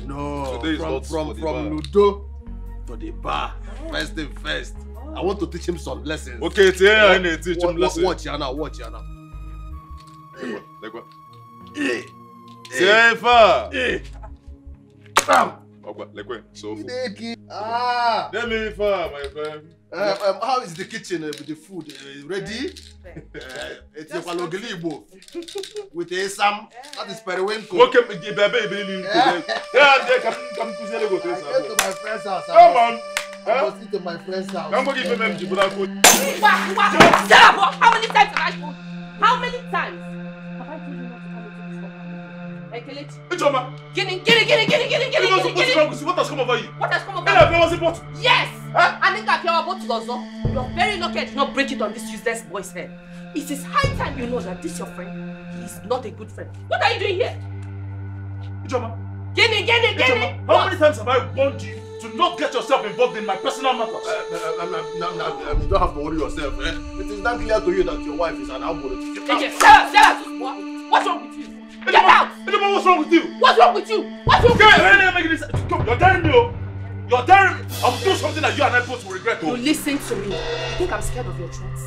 Speaker 7: No,
Speaker 2: Today is
Speaker 7: from
Speaker 2: not
Speaker 7: from
Speaker 2: for the
Speaker 7: from
Speaker 2: bar.
Speaker 7: Ludo to the bar. First thing first. I want to teach him some lessons.
Speaker 2: nwoke tie ya anyị na-eti
Speaker 7: Wa-
Speaker 2: m
Speaker 7: wa-
Speaker 2: lesson
Speaker 7: Watch ya now, watch ya now.
Speaker 2: lekwa
Speaker 7: Eh,
Speaker 2: tie ife a
Speaker 7: eh. Bam.
Speaker 2: Ọgwa lekwe so.
Speaker 7: Ah.
Speaker 2: Let me ife my friend
Speaker 7: Uh, um, how is the kitchen uh, with the food uh, ready? [laughs] It's a ogili with a sam. That is periwinkle.
Speaker 2: nwoke m gị bịa ebe ebe niile ya ndị ka m ka m kụziere gị otu
Speaker 7: I
Speaker 2: esi
Speaker 7: went to my friend's house.
Speaker 2: Come on
Speaker 7: I must eat at my friend's house.
Speaker 2: ka m gwa gị ife mere m ji bụrụ akụ
Speaker 11: Shut up! How many times have I told you? How many times compound? Hey, Kelechi.
Speaker 2: Ijeọma
Speaker 11: Gini, gini, gini, gini, gini,
Speaker 2: you
Speaker 11: gini,
Speaker 2: no
Speaker 11: gini,
Speaker 2: suppose to
Speaker 11: gini.
Speaker 2: come see what has come over you
Speaker 11: What has come
Speaker 2: ị
Speaker 11: over?
Speaker 2: na-abịa wazi bọtụ
Speaker 11: Yes! I think I care about Lozo. You're very lucky I did not break it on this useless boy's head. It is high time you know that this your friend is not a good friend. What are you doing here?
Speaker 2: Ijeọma
Speaker 11: Gini, gini,
Speaker 2: Ijeọma
Speaker 11: gini.
Speaker 2: how many times have I warned you to not get yourself involved in my personal matters
Speaker 7: Uh, uh, um, um, um, um, um, you don't have to worry yourself. Eh? It is damn clear to you that your wife is an outbreak.
Speaker 11: Okay, shut up, shut up. What? What's wrong with you? Get out!
Speaker 2: What's wrong with you
Speaker 11: What's wrong with you? What's wrong with you?
Speaker 2: let me make this. Come, You're daring me, oh. You're daring me. I'll do something that you and I both will regret,
Speaker 1: You
Speaker 2: oh.
Speaker 1: listen to me. You think I'm scared of your threats?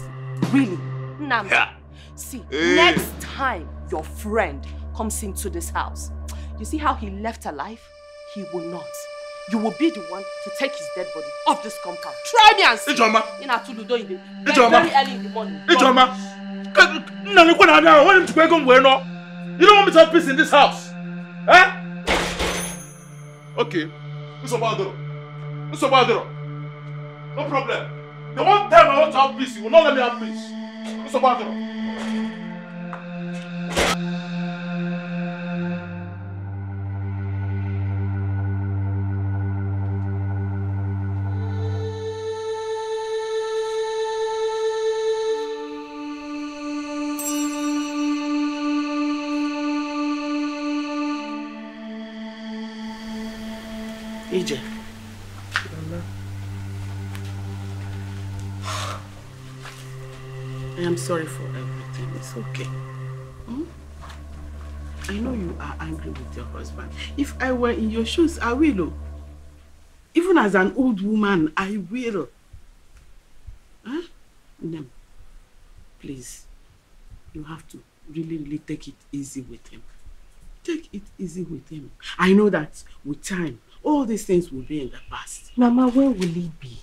Speaker 1: Really? Nam.
Speaker 2: Yeah.
Speaker 1: See,
Speaker 2: Hey.
Speaker 1: next time your friend comes into this house, you see how he left alive? He will not. You will be the one to take his dead body off this compound. Try me and see.
Speaker 2: Ijeọma,
Speaker 1: In Atuludo in the very, very early in the morning.
Speaker 2: Nna m kwana na when to ego m wee nọ. You don't want me to have peace in this house. Eh? Okay. Nsogbu adịrọ. No problem. The one time I want to have peace, you will not let me have peace. Nsogbu
Speaker 5: sorry for everything. It's okay. Hmm? I know you are angry with your husband. If I were in your shoes, I will. oh. Even as an old woman, I will. Huh? Nem, please, you have to really, really take it easy with him. Take it easy with him. I know that with time, all these things will be in the past.
Speaker 1: Mama, when will it be?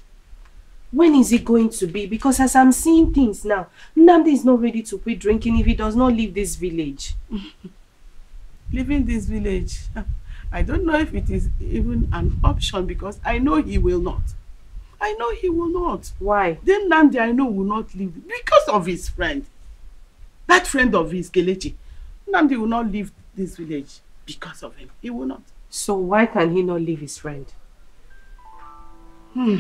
Speaker 1: When is it going to be? Because as I'm seeing things now, Nnamdi is not ready to quit drinking if he does not leave this village. [laughs]
Speaker 5: Leaving this village, [laughs] I don't know if it is even an option because I know he will not. I know he will not.
Speaker 1: Why?
Speaker 5: Then Nnamdi, I know will not leave because of his friend. That friend of his, Kelechi. Nnamdi will not leave this village because of him. He will not.
Speaker 1: So why can he not leave his friend?
Speaker 5: Hmm.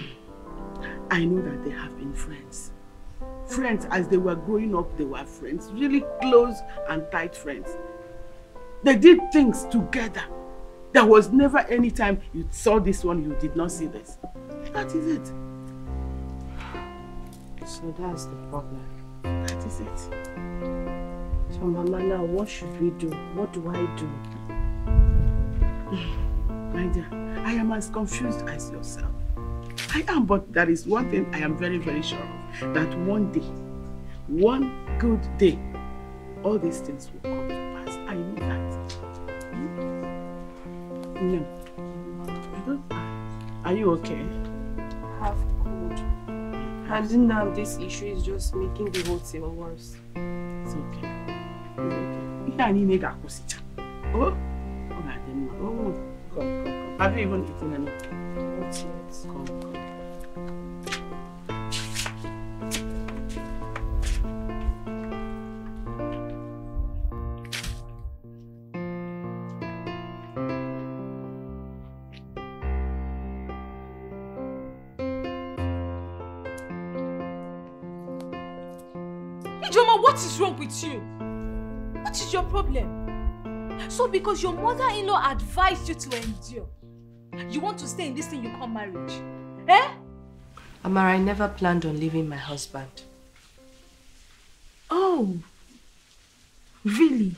Speaker 5: I know that they have been friends. Friends, as they were growing up, they were friends. Really close and tight friends. They did things together. There was never any time you saw this one, you did not see this. That is it.
Speaker 1: So that's the problem.
Speaker 5: That is it.
Speaker 1: So Mama, now what should we do? What do I do? [sighs]
Speaker 5: My dear, I am as confused as yourself. I am, but there is one thing I am very, very sure of. That one day, one good day, all these things will come to pass. I know that. Hmm? No. I don't... Are you okay?
Speaker 1: Have cold. And now this issue is just making the whole thing worse.
Speaker 5: It's okay. It's okay. Ihe a niile ga-akwụsịcha. Oh. Oh, come, come, come. Have you even eaten anything?
Speaker 1: Not yet.
Speaker 5: Come.
Speaker 3: Ijeoma, what is wrong with you? What is your problem? So because your mother-in-law advised you to endure, you want to stay in this thing you call marriage? Eh?
Speaker 1: Amara, I never planned on leaving my husband.
Speaker 3: Oh, really?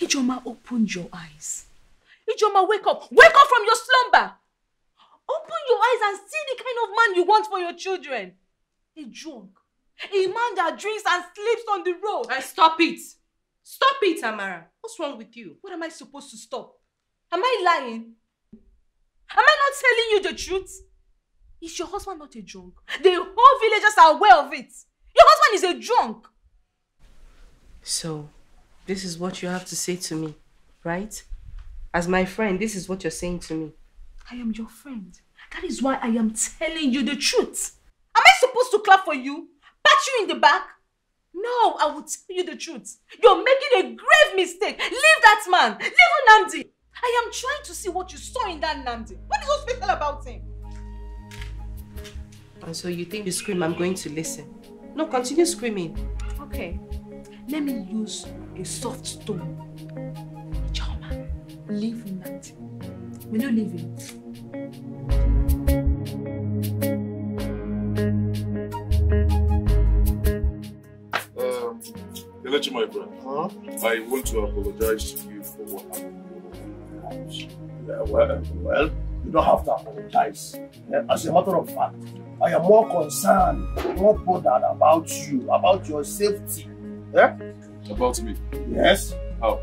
Speaker 3: Ijeoma, open your eyes. Ijeoma, wake up. Wake up from your slumber. Open your eyes and see the kind of man you want for your children. A drunk. A man that drinks and sleeps on the road.
Speaker 1: And stop it! Stop it, Amara. What's wrong with you?
Speaker 3: What am I supposed to stop? Am I lying? Am I not telling you the truth? Is your husband not a drunk? The whole villagers are aware of it. Your husband is a drunk.
Speaker 1: So, this is what you have to say to me, right? As my friend, this is what you're saying to me.
Speaker 3: I am your friend. That is why I am telling you the truth. Am I supposed to clap for you? Pat you in the back? No, I will tell you the truth. You're making a grave mistake. Leave that man. Leave Nnamdi. I am trying to see what you saw in that Nnamdi. What is so special about him?
Speaker 1: And so you think you scream, I'm going to listen. No, continue screaming.
Speaker 3: Okay, let me use a soft stone. Chama, leave Nnamdi. Will you leave him?
Speaker 2: Kelechi, my brother,
Speaker 7: Huh?
Speaker 2: I want to apologize to you for what happened in the house.
Speaker 7: Yeah, well, well, you don't have to apologize. As a matter of fact, I am more concerned, more bothered about you, about your safety. Yeah?
Speaker 2: About me.
Speaker 7: Yes.
Speaker 2: How?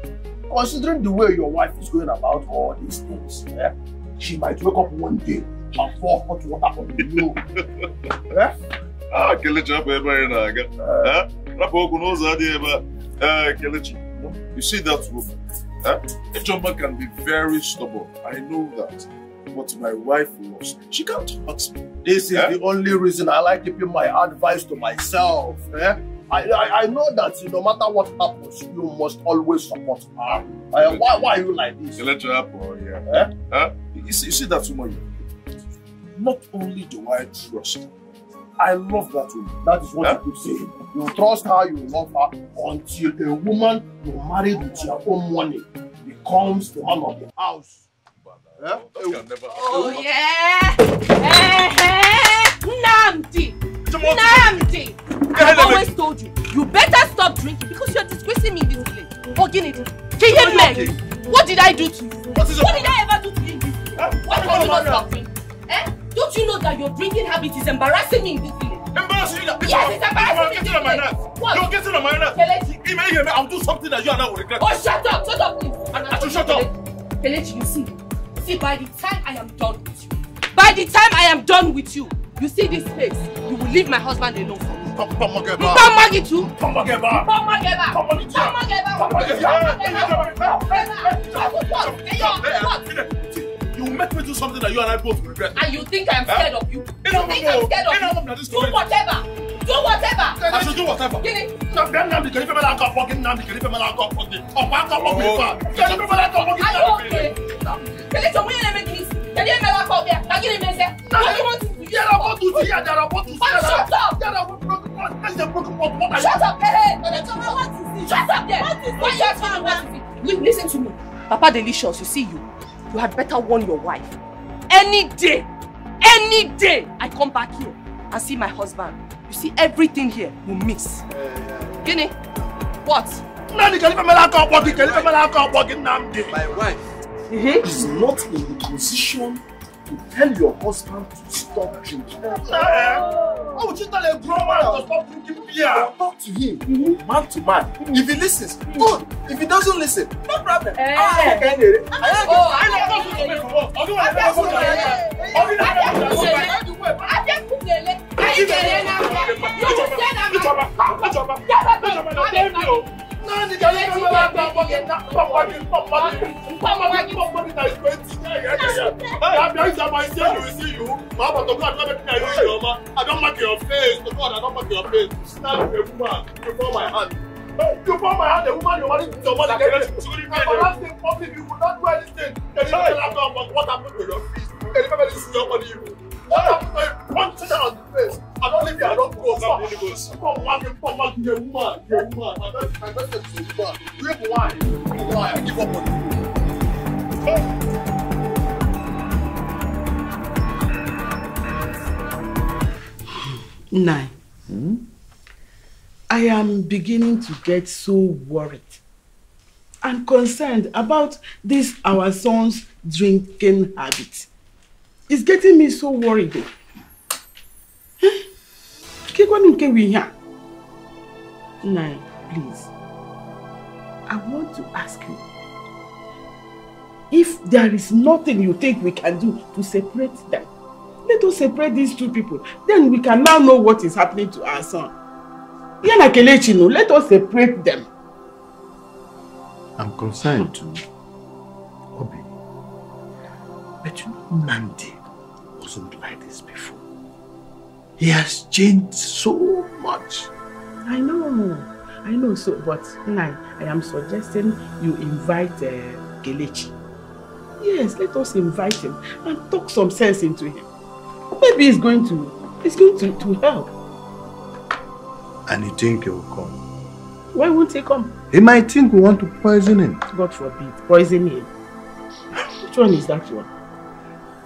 Speaker 7: Considering the way your wife is going about all these things, yeah, she might wake up one day and pour hot water on you. [laughs] yeah?
Speaker 2: Ah, Kelechi, anyị na-aga. Eh? Rapụ okwu n'ụzọ adịghị ebe a. Eh, Kelechi, you see that woman? Eh? Ijeoma can be very stubborn. I know that. But my wife loves me. She can't hurt me.
Speaker 7: This is
Speaker 2: Yeah?
Speaker 7: the only reason I like keeping my advice to myself. Eh? I, I, I know that no matter what happens, you must always support her. Uh, why, why are you like this?
Speaker 2: Kelechi, hapụ ya.
Speaker 7: Eh?
Speaker 2: Eh? You see, you see that woman? Not only do I trust her, I love that woman.
Speaker 7: That is what
Speaker 2: Huh?
Speaker 7: you keep saying. You trust her, you love her, until a woman you married with your own money becomes the man of the house.
Speaker 6: Eh?
Speaker 1: Oh yeah! Eh, eh, Nnamdi! Nnamdi! I always told you, you better stop drinking because you're disgracing me in this village. Ogini, Kiyeme, what did I do to you?
Speaker 7: What is
Speaker 1: What did I ever do to you? Why can't you not stop drinking? Eh? Don't you know that your drinking habit is embarrassing me in this village?
Speaker 7: Embarrassing you.
Speaker 1: Yes, it's embarrassing me.
Speaker 7: Getting on my nerves.
Speaker 1: What?
Speaker 7: You're getting on my nerves.
Speaker 1: Kelechi.
Speaker 7: You may hear me. I'll do something that you and I will regret.
Speaker 1: Oh, shut up! Shut up, please.
Speaker 7: I should shut up.
Speaker 1: Kelechi, you see, see, by the time I am done with you, by the time I am done with you, you see this face, you will leave my husband alone for me.
Speaker 7: Pamageba.
Speaker 1: Mpamagi too.
Speaker 7: Pamageba.
Speaker 1: Mpamageba.
Speaker 7: Pamageba.
Speaker 1: Mpamageba.
Speaker 7: You will make me do something that you and I both regret.
Speaker 1: And you think I'm scared of you? You
Speaker 7: Enough
Speaker 1: think
Speaker 7: of
Speaker 1: I'm
Speaker 7: you.
Speaker 1: scared of
Speaker 7: Enough
Speaker 1: you?
Speaker 7: of that. This
Speaker 1: Do whatever. Do whatever.
Speaker 7: I should do whatever.
Speaker 1: Gini.
Speaker 7: Nnamdi kìí fẹ́ mẹ́la kọ́ fọ́kì Nnamdi kìí fẹ́ mẹ́la kọ́ fọ́kì ọ̀pá kọ́ fọ́kì fa kìí fẹ́ mẹ́la kọ́ fọ́kì
Speaker 1: Are you okay? Kelechi, when you make this, can you make up there? Now give me a second. What do you want to do?
Speaker 7: Yàrá bọ́ tu sí yàrá bọ́ tu sí
Speaker 1: Oh, shut up.
Speaker 7: Yàrá bọ́ broken pot ẹ̀yẹ broken pot what are you.
Speaker 1: Shut up, hey, hey. Shut up there. Why you asking me what is it? Look, listen to me. Papa Delicious, you see you. You had better warn your wife. Any day, any day I come back here and see my husband, you see everything here will miss. Guinea, what?
Speaker 12: My wife is not in the position to tell your husband to stop drinking.
Speaker 7: How would you tell a grown man to stop drinking beer?
Speaker 12: Talk to him, man to man. If he listens, good. If he doesn't listen, no problem.
Speaker 1: Eh.
Speaker 12: Ah, okay.
Speaker 1: Oh,
Speaker 7: I know what to do for work. Ọdún wa ni bẹ́ẹ̀ fún mi. Ọdún wa ni bẹ́ẹ̀ fún mi. Ìjọba, ìjọba, ìjọba ló dé mi o. Nnamdi kìí fẹ́ mẹ́la kọ́ fọ́kì Nnamdi pọ́pọ́dì pọ́pọ́dì pọ́pọ́dì na ìgbẹ́ ti yẹ yẹ yẹ. Yàbí àyíṣà máa ṣe you see you. Màá bọ̀ tó kọ́ àdúrà bẹ́ẹ̀ ní ẹ̀yọ́ ìjọba. I don't mark your face. To God, I don't mark your face. Snap a woman before my hand. You pour my hand, a woman you want to your money. And for that thing public, you will not do anything. Can you tell her about what happened to your face? Can you tell me this is your money? What happened to you? One thing on the face. I don't leave you, I don't go. Come, come, man, you come, man, you're a you're a. My best, my best friend is a woman. Rape why? Why? I give up on you.
Speaker 5: Nine. Hmm? I am beginning to get so worried and concerned about this our son's drinking habit. It's getting me so worried. though. Kekwana nke we here? Nine, please. I want to ask you if there is nothing you think we can do to separate them. Let us separate these two people. Then we can now know what is happening to our son. Yana Kelechi, no, let us separate them.
Speaker 8: I'm concerned too, Obi. But you know, Nnamdi wasn't like this before. He has changed so much.
Speaker 5: I know, I know. So, but Nai, I am suggesting you invite uh, Kelechi. Yes, let us invite him and talk some sense into him. Maybe he's going to, he's going to, to help.
Speaker 8: And you think he will come?
Speaker 5: Why won't he come?
Speaker 8: He might think we want to poison him.
Speaker 5: God forbid, poison him. Which one is that one?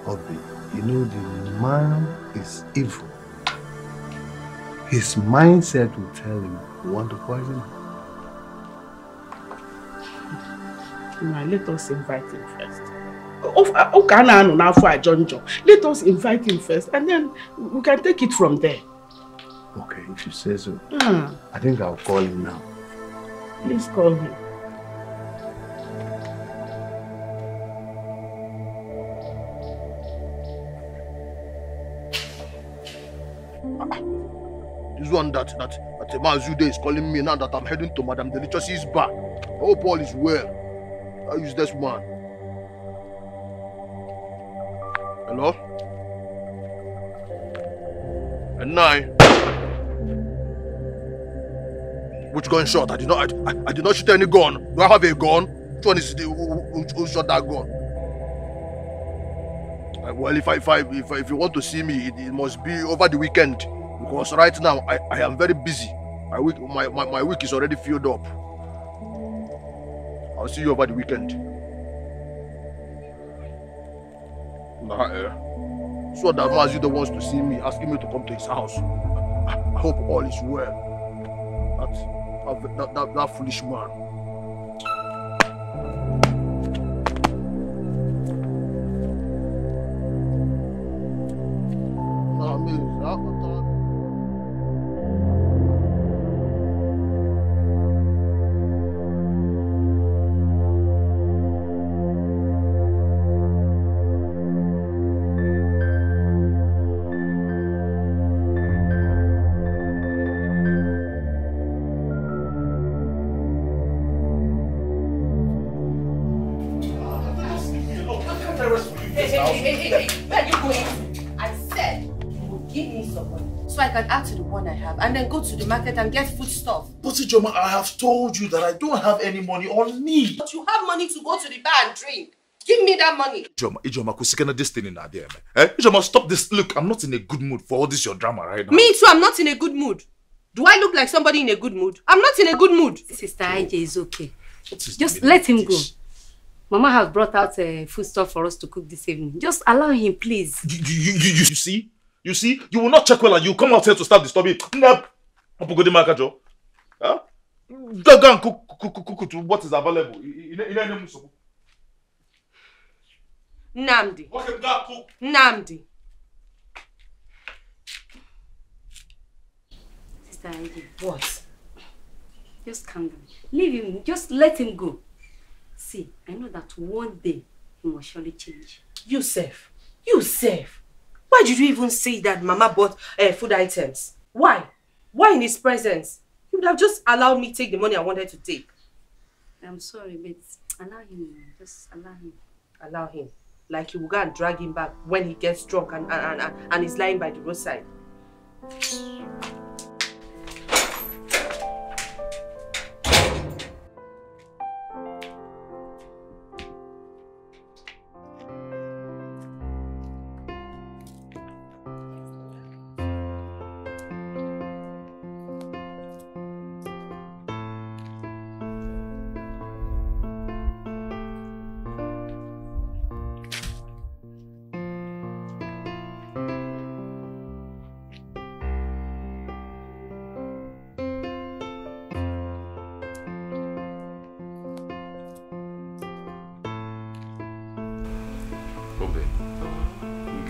Speaker 8: Obi, you know the man is evil. His mindset will tell him we want to poison him.
Speaker 5: Now, let us invite him first. Okay, na ano na afọ ajọ njọ. Let us invite him first and then we can take it from there.
Speaker 8: Okay, if you say so.
Speaker 5: Hmm.
Speaker 8: I think I'll call him now.
Speaker 5: Please call him.
Speaker 9: One that that that Mazude is calling me now that I'm heading to Madame Delicious's bar. Oh, I hope all is well. I use this man. Hello? And nine. Which gun shot? I did not I, I, did not shoot any gun. Do I have a gun? Which one is the who, who, who shot that gun? Well, if I, if I if if you want to see me, it, it must be over the weekend because right now I, I am very busy. My week my, my, my week is already filled up. I'll see you over the weekend. Nah, eh. So that Mazuda wants to see me, asking me to come to his house. I, I hope all is well. That, that, that, that foolish man.
Speaker 1: And get food stuff.
Speaker 2: But Ijoma, I have told you that I don't have any money on me.
Speaker 1: But you have money to go to the bar and drink. Give me that money.
Speaker 2: Ijoma, Ijoma, kusikana this thing in there, man. Eh? Ijoma, stop this. Look, I'm not in a good mood for all this your drama right now.
Speaker 1: Me too, I'm not in a good mood. Do I look like somebody in a good mood? I'm not in a good mood.
Speaker 4: Sister IJ is okay.
Speaker 2: Is
Speaker 4: Just let him go. Mama has brought out uh, food stuff for us to cook this evening. Just allow him, please.
Speaker 2: You, you, you, you, you see? You see? You will not check well and you come out here to start disturbing. Nope. Apugodi Makajo. Huh? Go, go and cook, cook, cook, cook, cook what is available. In in- in any musubu.
Speaker 1: Nnamdi.
Speaker 2: Okay, go cook.
Speaker 1: Nnamdi.
Speaker 4: Sister IJ,
Speaker 1: What?
Speaker 4: just calm down. Leave him. Just let him go. See, I know that one day he must surely change.
Speaker 1: You safe. You safe. Why did you even say that Mama bought uh, food items? Why? Why in his presence? You would have just allowed me take the money I wanted to take.
Speaker 4: I'm sorry, but allow him. Just allow him.
Speaker 1: Allow him. Like you will go and drag him back when he gets drunk and, and, and, and is lying by the roadside.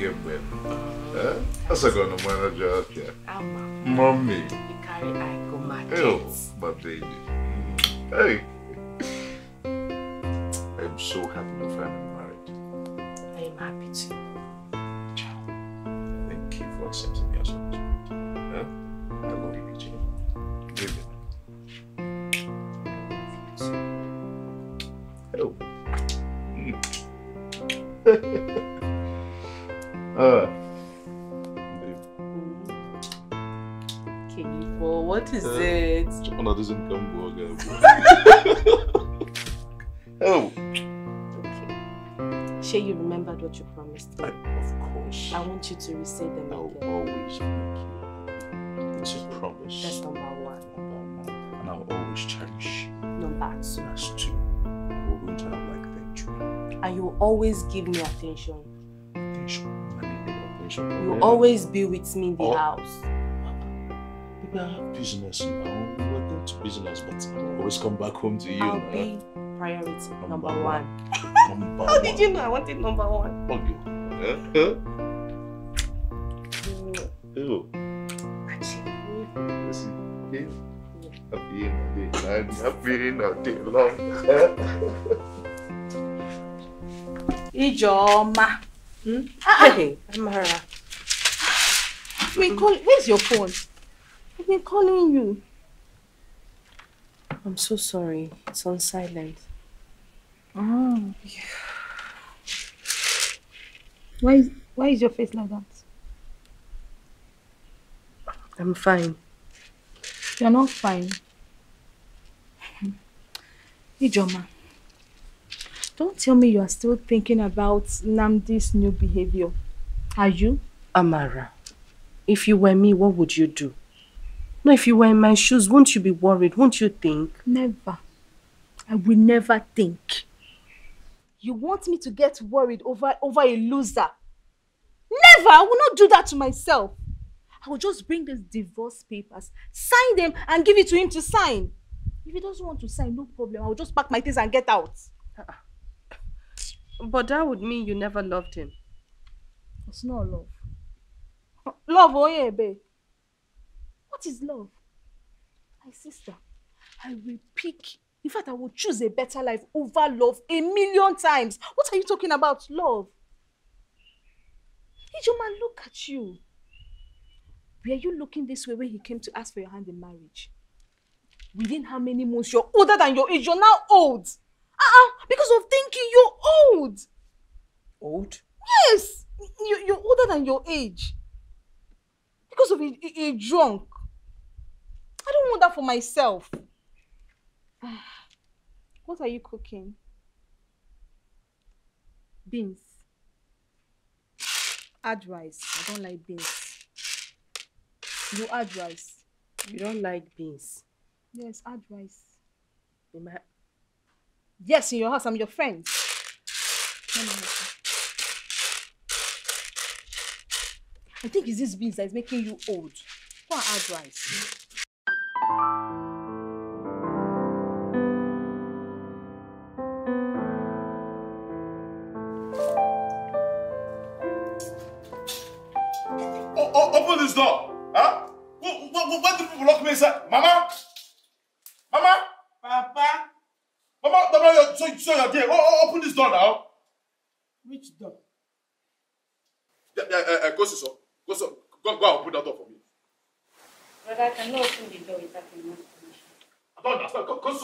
Speaker 2: Get well. Eh? That's a gonna manage out here. Mommy.
Speaker 1: You carry go
Speaker 2: Oh, my baby. Hey. [laughs] I'm so happy to find married. You of course.
Speaker 1: I want you to receive them
Speaker 2: I will always make you. It's a promise.
Speaker 1: That's number one.
Speaker 2: And I'll always cherish you.
Speaker 1: Number two.
Speaker 2: That's two. We're going to have like that tree.
Speaker 1: And you will always give me attention.
Speaker 2: Attention. I need attention.
Speaker 1: You will always be with me in the
Speaker 2: Oh.
Speaker 1: house.
Speaker 2: Maybe I have business now. We're going to business, but I'll always come back home to you.
Speaker 1: I'll
Speaker 2: now.
Speaker 1: be priority number,
Speaker 2: Number
Speaker 1: one. [laughs]
Speaker 2: Number
Speaker 1: How did you know I wanted number one?
Speaker 2: Okay. Ew. Listen, yeah. Happy in the day, night, happy in the day long. [laughs]
Speaker 3: Ijeoma.
Speaker 1: Hmm? Hey, Amara.
Speaker 3: I've been calling. Where's your phone? I've been calling you.
Speaker 1: I'm so sorry. It's on silent.
Speaker 3: Oh. Why is, why is your face like that?
Speaker 1: I'm fine.
Speaker 3: You're not fine. [laughs] Ijeoma, don't tell me you are still thinking about Nnamdi's new behavior. Are you?
Speaker 1: Amara, if you were me, what would you do? No, if you were in my shoes, won't you be worried? Won't you think?
Speaker 3: Never. I will never think. You want me to get worried over, over a loser? Never! I will not do that to myself. I will just bring these divorce papers, sign them, and give it to him to sign. If he doesn't want to sign, no problem. I will just pack my things and get out. Uh-uh.
Speaker 1: But that would mean you never loved him.
Speaker 3: It's not love. Love, oh yeah, babe. What is love? My sister, I will pick. In fact, I would choose a better life over love a million times. What are you talking about? Love. Ijeoma, look at you. Were you looking this way when he came to ask for your hand in marriage? Within how many months? You're older than your age. You're now old. Uh-uh. Because of thinking, you're old.
Speaker 1: Old?
Speaker 3: Yes. You, you're older than your age. Because of a, a, a drunk. I don't want that for myself. [sighs] What are you cooking? Beans. Add rice. I don't like beans. You add rice.
Speaker 1: You don't like beans.
Speaker 3: Yes, add rice.
Speaker 1: In my-
Speaker 3: Yes, in your house. I'm your friend. Let me help you. I think it's this beans that is making you old. Go and add rice.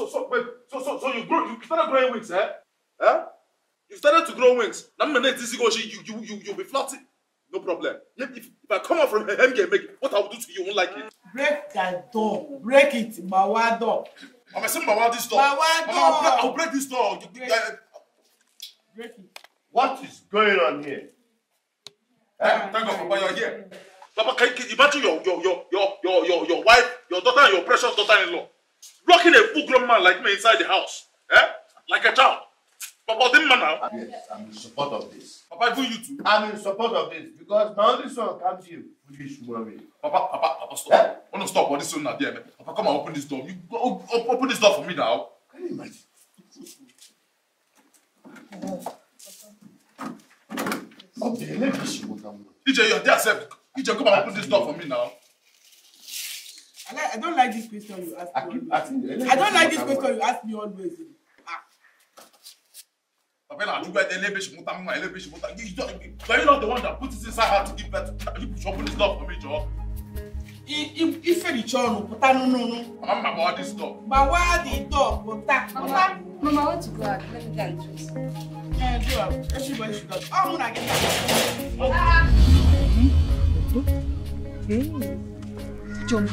Speaker 2: So, so, wait. So, so, so you grow, you started growing wings, eh? Eh? You started to grow wings. Now, I'm gonna this go, you, you, you, you'll be floating. No problem. If, if, I come out from here, make what I will do to you, you won't like it.
Speaker 5: Break that door. Break it. Bawa door.
Speaker 2: I'm saying, Mama, this door.
Speaker 5: Mama,
Speaker 2: Mama, I'll break, I'll break this door. You-
Speaker 5: Break.
Speaker 2: uh,
Speaker 5: Break it.
Speaker 8: What is going on here?
Speaker 2: Thank, thank God, Papa, you're here. Papa, can, you imagine your, your, your, your, your, your, your wife, your daughter, and your precious daughter-in-law locking a full-grown man like me inside the house, eh? Like a child. Papa, didn't man now.
Speaker 8: Yes, I'm in support of this.
Speaker 2: Papa, even you too.
Speaker 8: I'm in support of this because my only son comes here foolish woman.
Speaker 2: Papa, Papa, Papa, stop. I want to stop on this one now, dear man. Papa, come and open this door. You go, op- op- open this door for me now.
Speaker 8: Can you imagine? Okay, let me see what I'm
Speaker 2: EJ, you're there, sir. EJ, come and open this door for me now.
Speaker 5: I, like, I don't like this question you ask
Speaker 8: I
Speaker 5: me.
Speaker 8: keep
Speaker 5: always.
Speaker 8: asking you.
Speaker 5: I don't like this question you ask me always. Ah,
Speaker 2: Papa, now you muta, muta. Not the one that put it inside her to give birth? You open this door for me, Joe.
Speaker 5: ife dị chọọ nụ pụta nụnụnụ
Speaker 2: I'm not about this door.
Speaker 5: gbawa dị dọ pụta
Speaker 4: Mama, Mama, I want to go out. Let me go and dress.
Speaker 5: Yeah, do am. everybody should go ọ mụ na gị
Speaker 3: John.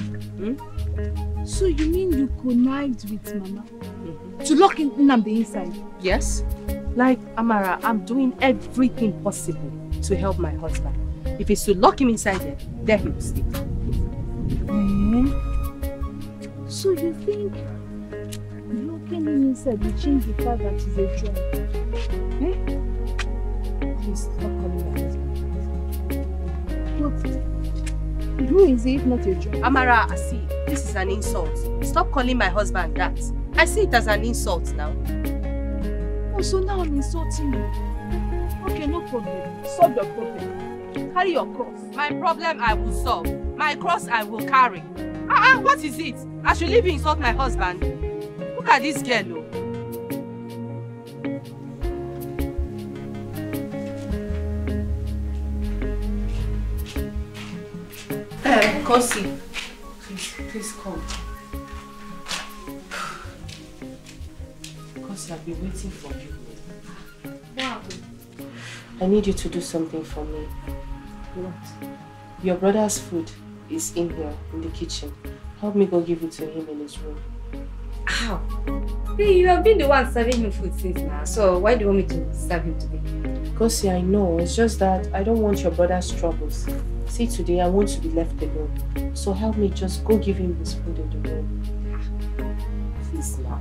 Speaker 3: So you mean you connived with Mama to lock in Nnamdi inside?
Speaker 1: Yes? Like, Amara, I'm doing everything possible to help my husband. If it's to lock him inside there, there he will stay.
Speaker 3: Hmm? So you think locking him inside will change the fact that he's a drunk? Eh?
Speaker 1: Please stop calling my husband.
Speaker 3: But who is if not a drunk?
Speaker 1: Amara, I see, this is an insult. Stop calling my husband that. I see it as an insult now.
Speaker 3: Oh, so now I'm insulting you. Okay, no problem. Solve your problem. Carry your cross.
Speaker 1: My problem I will solve. My cross I will carry. Ah, uh what is it? I should leave you insult my husband. Look at this girl, oh. Kosi, please, please come. Kosi, I've been waiting for you.
Speaker 3: Wow.
Speaker 1: I need you to do something for me.
Speaker 3: What?
Speaker 1: Your brother's food is in here, in the kitchen. Help me go give it to him in his room.
Speaker 4: How? Hey, you have been the one serving him food since now. So why do you want me to serve him today?
Speaker 1: Kosi, I know. It's just that I don't want your brother's troubles. See, today I want to be left alone. So help me just go give him his food in the room. Please now.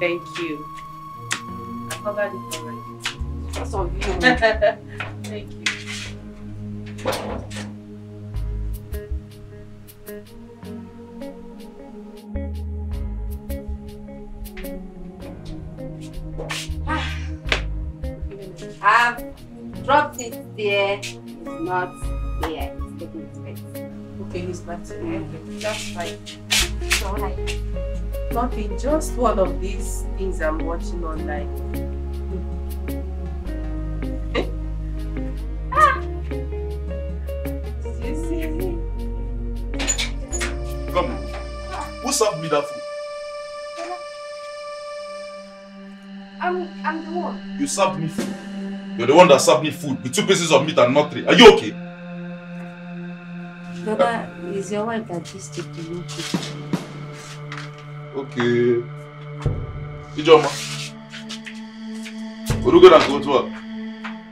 Speaker 1: Thank you. I covered it already.
Speaker 4: That's all you.
Speaker 1: Thank [laughs] you. He's back to me. Okay, that's fine.
Speaker 4: So like,
Speaker 1: Nothing, just one of these things I'm watching online. You see?
Speaker 2: Come. Who served me that food?
Speaker 4: I'm I'm the one.
Speaker 2: You served me food. You're the one that served me food with two pieces of meat and not three. Are you okay?
Speaker 4: Brother, it's your wife that just take the milk.
Speaker 2: Okay. Ijeoma. Will you go and go to work?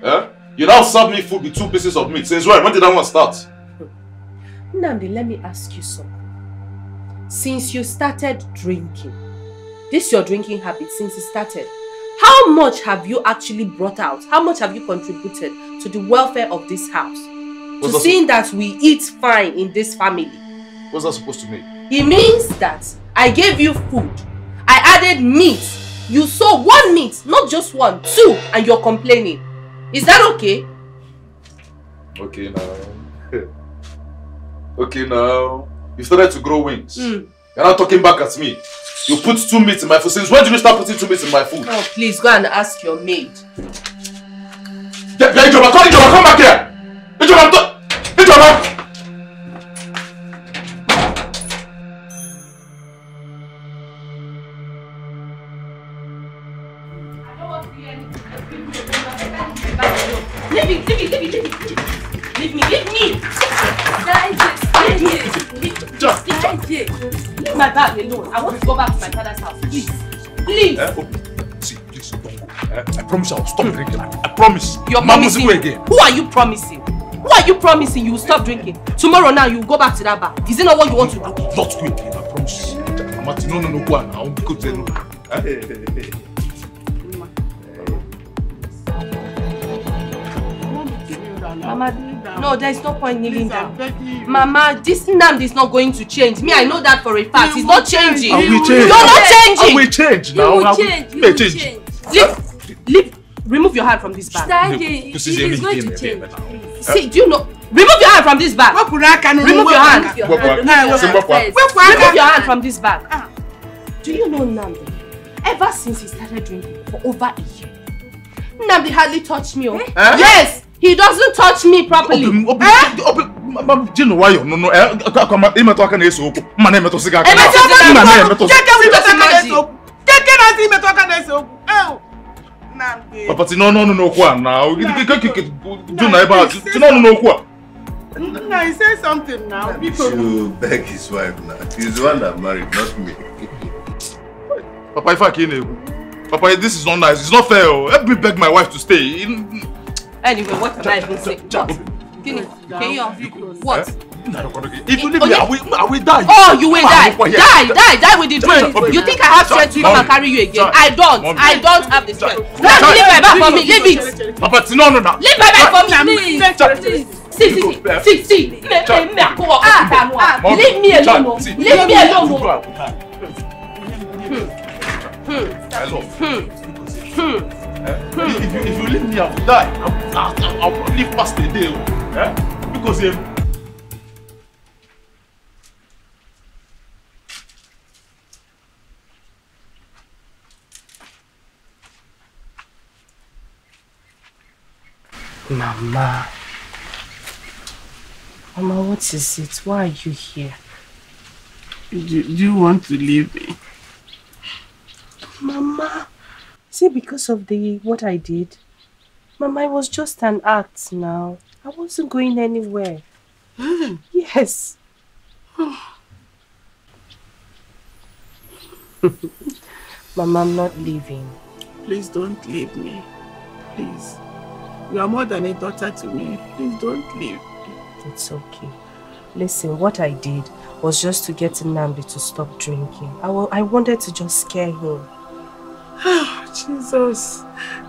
Speaker 2: Eh? You now serve me food with two pieces of meat. Since when? When did that one start?
Speaker 1: Nnamdi, let me ask you something. Since you started drinking, this your drinking habit since you started, how much have you actually brought out? How much have you contributed to the welfare of this house?
Speaker 2: What's
Speaker 1: to seeing that we eat fine in this family.
Speaker 2: What's that supposed to mean?
Speaker 1: It means that I gave you food. I added meat. You saw one meat, not just one, two, and you're complaining. Is that okay?
Speaker 2: Okay now. [laughs] okay now. You started to grow wings.
Speaker 1: Mm.
Speaker 2: You're now talking back at me. You put two meat in my food. Since when did you start putting two meat in my food?
Speaker 1: Oh, please go and ask your maid.
Speaker 2: Yeah, yeah, Ijeoma, come, Ijeoma, come back here. Ijeoma, I'm to-
Speaker 1: I want to go back to my father's house. Please. Please.
Speaker 2: Eh, oh, see, please don't go. Eh, I promise I'll stop drinking. I, I promise.
Speaker 1: You're
Speaker 2: Mama
Speaker 1: promising.
Speaker 2: Again.
Speaker 1: Who are you promising? Who are you promising you will stop drinking? Tomorrow now you will go back to that bar. Is it not what you want to do?
Speaker 2: Not quick, I promise. Mama, no, no, no, go on now. Go to no. Eh?
Speaker 1: Mama, no, there is no point kneeling down. Mama, this Nnamdi is not going to change. Me, I know that for a fact. He's not changing.
Speaker 2: I will change.
Speaker 1: You're not
Speaker 2: I
Speaker 1: changing.
Speaker 2: will change
Speaker 1: You
Speaker 2: now.
Speaker 1: will
Speaker 2: I will-
Speaker 1: change, you will
Speaker 2: change.
Speaker 1: change. Leave, leave, remove your hand from this bag.
Speaker 4: Daddy,
Speaker 2: This
Speaker 4: it
Speaker 2: is
Speaker 4: is going to change.
Speaker 1: See, do you know? Remove your hand from this bag. Remove your hand.
Speaker 4: Remove your hand.
Speaker 1: Remove
Speaker 2: Wepụ aka. Si wepụ aka.
Speaker 1: Remove your hand ah. from this bag. Ah. Do you know Nnamdi? Ever since he started drinking for over a year, Nnamdi hardly touched me. Oh. Eh? Yes, he doesn't touch me properly.
Speaker 2: Jinu nwayọ nụnụ imetụ aka na-ese okwu mma na-emetụsị gị aka
Speaker 1: Emetụ aka
Speaker 2: Nna
Speaker 1: na-ese
Speaker 2: na-emetụsị
Speaker 1: okwu.
Speaker 5: Keke
Speaker 1: Just
Speaker 5: metụ aka na-ese
Speaker 1: imagine.
Speaker 5: okwu. Keke na-asị imetụ aka na-ese okwu. Ew. Nnamdi.
Speaker 2: Papa tinye ọnụ ọnụ n'okwu a na ju na ebe a tinye ọnụ n'okwu a
Speaker 5: Nna, he say something now. Biko.
Speaker 6: You beg his wife now. He's the one that married, not me.
Speaker 2: Papa ife a ka ị na-ekwu Papa this is not nice it's not fair o help me beg my wife to stay
Speaker 1: Anyway, what am I even saying? What? Gini, Keyo, what?
Speaker 2: If you leave me, I will, I will die.
Speaker 1: Oh, you will
Speaker 2: Ma,
Speaker 1: die. Die, die, die with the drink. You think I have strength to come and carry you again? I don't. I don't have the strength. Now leave my bag for me. Leave it.
Speaker 2: Papa tinye ọnụ na
Speaker 1: Leave my bag for me, please. See, see, see, see, see. Me, me, me, mo, ah.
Speaker 2: Mommy.
Speaker 1: Leave me alone. Leave me alone.
Speaker 2: Out. I love.
Speaker 1: Hmm.
Speaker 2: Eh? If you if you leave me, I will die. I will, live past the day. Eh? Because um,
Speaker 1: Mama. Mama, what is it? Why are you here?
Speaker 5: Do, do you want to leave me?
Speaker 1: Mama. It because of the what I did? Mama, it was just an act now. I wasn't going anywhere. Hmm. yes. [sighs] Mama, I'm not leaving.
Speaker 5: Please don't leave me. Please. You are more than a daughter to me. Please don't leave.
Speaker 1: It's okay. Listen, what I did was just to get Nnamdi to stop drinking. I, I wanted to just scare him.
Speaker 5: Oh, [sighs] Jesus.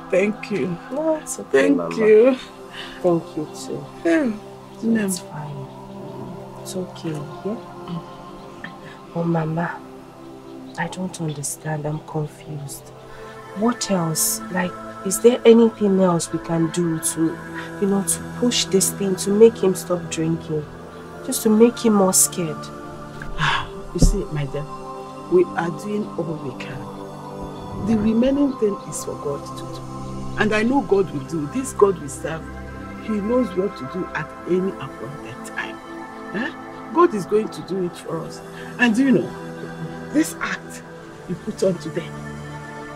Speaker 5: Thank you.
Speaker 1: No, it's okay,
Speaker 5: Thank
Speaker 1: Mama.
Speaker 5: you.
Speaker 1: Thank you too.
Speaker 5: Hmm.
Speaker 1: So It's fine. It's okay, yeah? Oh, Mama, I don't understand. I'm confused. What else? Like, is there anything else we can do to, you know, to push this thing, to make him stop drinking? Just to make him more scared. [sighs]
Speaker 5: You see, my dear, we are doing all we can. The remaining thing is for God to do. And I know God will do. This God we serve, He knows what to do at any appointed time. Eh? God is going to do it for us. And you know, this act you put on today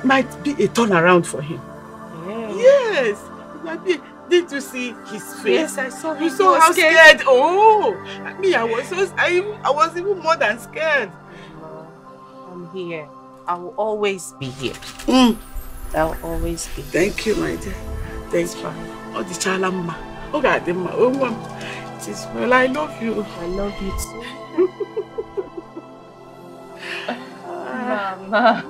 Speaker 5: might be a turnaround for him. Yes, it might be. Did you see his face?
Speaker 1: Yes, I saw him. You saw
Speaker 5: how
Speaker 1: scared.
Speaker 5: scared. Oh, me, I was so. I, I was even more than scared.
Speaker 1: I'm here. I will always be here.
Speaker 5: Mm.
Speaker 1: I'll always be.
Speaker 5: Thank you, my dear. Thanks for all the chalamma. Oh, God, the ma- oh, mom. It is well. I love you.
Speaker 1: I love you too. [laughs] Mama.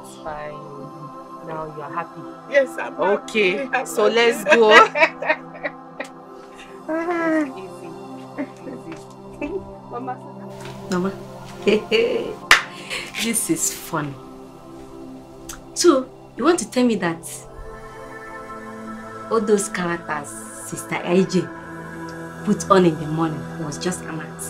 Speaker 1: it's fine. Now you're happy.
Speaker 5: Yes, I'm
Speaker 1: Okay,
Speaker 5: happy. I'm
Speaker 1: so
Speaker 5: happy.
Speaker 1: let's go. [laughs]
Speaker 4: Mama. Mama. [laughs] this is funny. So, you want to tell me that all those characters Sister AJ put on in the morning was just an act?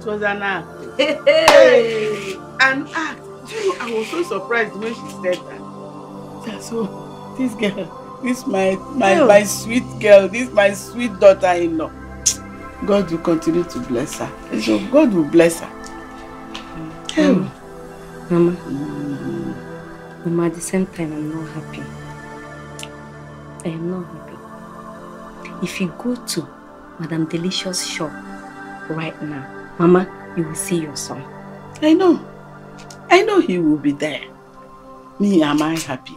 Speaker 5: It was an act. Hey, an act. You know, I was so surprised when she said that. So, this girl, this my my
Speaker 4: Oh.
Speaker 5: my sweet girl, this my sweet daughter-in-law. God will continue to bless her. So God will bless her.
Speaker 4: Mama. Mama. Mama, at the same time, I'm not happy. I am not happy. If you go to Madame Delicious shop right now, Mama, you will see your son.
Speaker 5: I know. I know he will be there. Me, am I happy?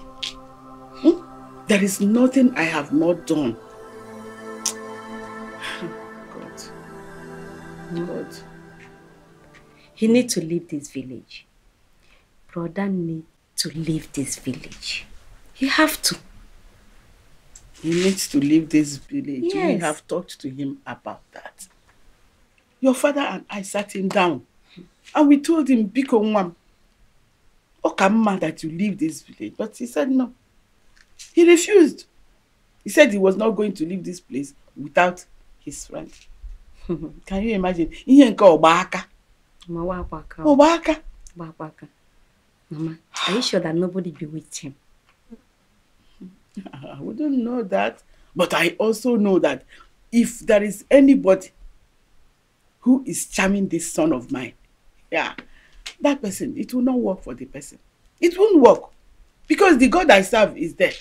Speaker 5: Hmm? There is nothing I have not done. [sighs] God. God.
Speaker 4: He need to leave this village. Brother need to leave this village. He have to.
Speaker 5: He needs to leave this village. We
Speaker 4: Yes.
Speaker 5: have talked to him about that. Your father and I sat him down and we told him, Biko Nwam, Okamma that you leave this village. But he said no. He refused. He said he was not going to leave this place without his friend. [laughs] Can you imagine? Ihe nke ọgba aka. Ọgba aka.
Speaker 4: Mama, are you sure that nobody be with him? [laughs]
Speaker 5: I wouldn't know that. But I also know that if there is anybody who is charming this son of mine, yeah, that person, it will not work for the person. It won't work. Because the God I serve is there.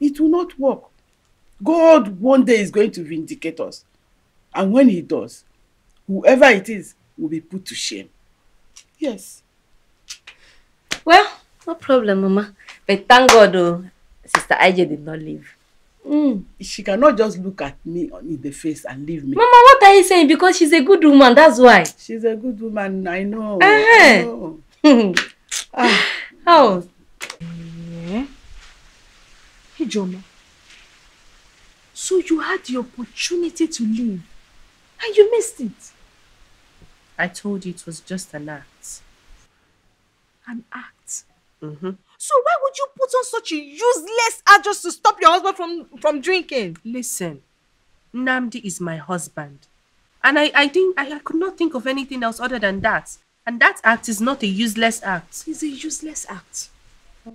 Speaker 5: It will not work. God one day is going to vindicate us. And when he does, whoever it is will be put to shame. Yes.
Speaker 4: Well, no problem, Mama. But thank God, oh, Sister IJ did not leave.
Speaker 5: Mm. She cannot just look at me in the face and leave me.
Speaker 4: Mama, what are you saying? Because she's a good woman, that's why.
Speaker 5: She's a good woman, I know.
Speaker 4: Eh.
Speaker 5: I know. [laughs] Ah.
Speaker 4: How?
Speaker 3: Eh? Ijeoma. So you had the opportunity to leave and you missed it.
Speaker 1: I told you it was just an act.
Speaker 3: An act.
Speaker 1: Mm-hmm.
Speaker 3: So why would you put on such a useless act just to stop your husband from, from drinking?
Speaker 1: Listen, Nnamdi is my husband. And I, I think I, I could not think of anything else other than that. And that act is not a useless act.
Speaker 3: It's a useless act.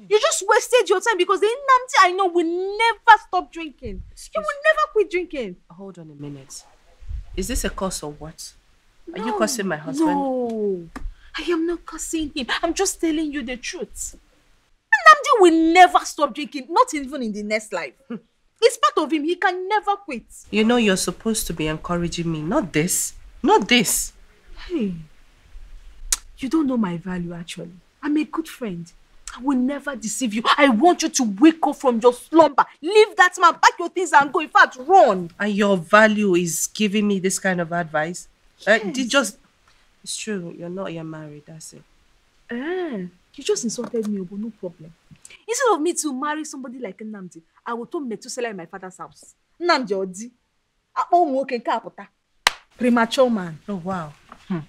Speaker 3: You just wasted your time because the Nnamdi I know will never stop drinking. He will never quit drinking.
Speaker 1: Hold on a minute. Is this a curse or what? Are you cursing my husband?
Speaker 3: No, I am not cursing him. I'm just telling you the truth. Nnamdi will never stop drinking, not even in the next life. [laughs] It's part of him. He can never quit.
Speaker 1: You know you're supposed to be encouraging me, not this. Not this.
Speaker 3: Hey, you don't know my value actually. I'm a good friend. I will never deceive you. I want you to wake up from your slumber. Leave that man, pack your things and go. In fact, run.
Speaker 1: And your value is giving me this kind of advice? Uh,
Speaker 3: Yes.
Speaker 1: did just it's true, you're not you're married, that's it.
Speaker 3: Eh, you just insulted me, but no problem. Instead of me to marry somebody like Nnamdi, I will turn Methuselah in my father's house. Nnamdi Odi. Ụmụ nwoke nke apụta. Premature man.
Speaker 1: Oh wow. Hmm.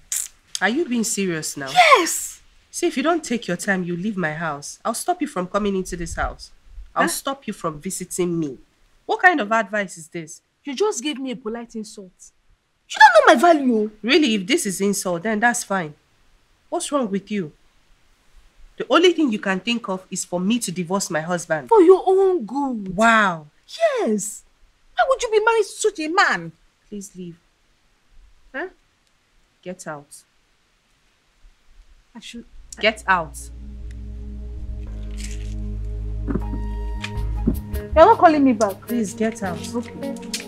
Speaker 1: Are you being serious now?
Speaker 3: Yes!
Speaker 1: See, if you don't take your time, you leave my house. I'll stop you from coming into this house. I'll
Speaker 3: Huh?
Speaker 1: stop you from visiting me. What kind of advice is this?
Speaker 3: You just gave me a polite insult. You don't know my value. Oh.
Speaker 1: Really, if this is insult, then that's fine. What's wrong with you? The only thing you can think of is for me to divorce my husband.
Speaker 3: For your own good.
Speaker 1: Wow.
Speaker 3: Yes. Why would you be married to such a man?
Speaker 1: Please leave. Huh? Get out.
Speaker 3: I should.
Speaker 1: Get out.
Speaker 3: You're not calling me back.
Speaker 1: Please get out.
Speaker 3: Okay.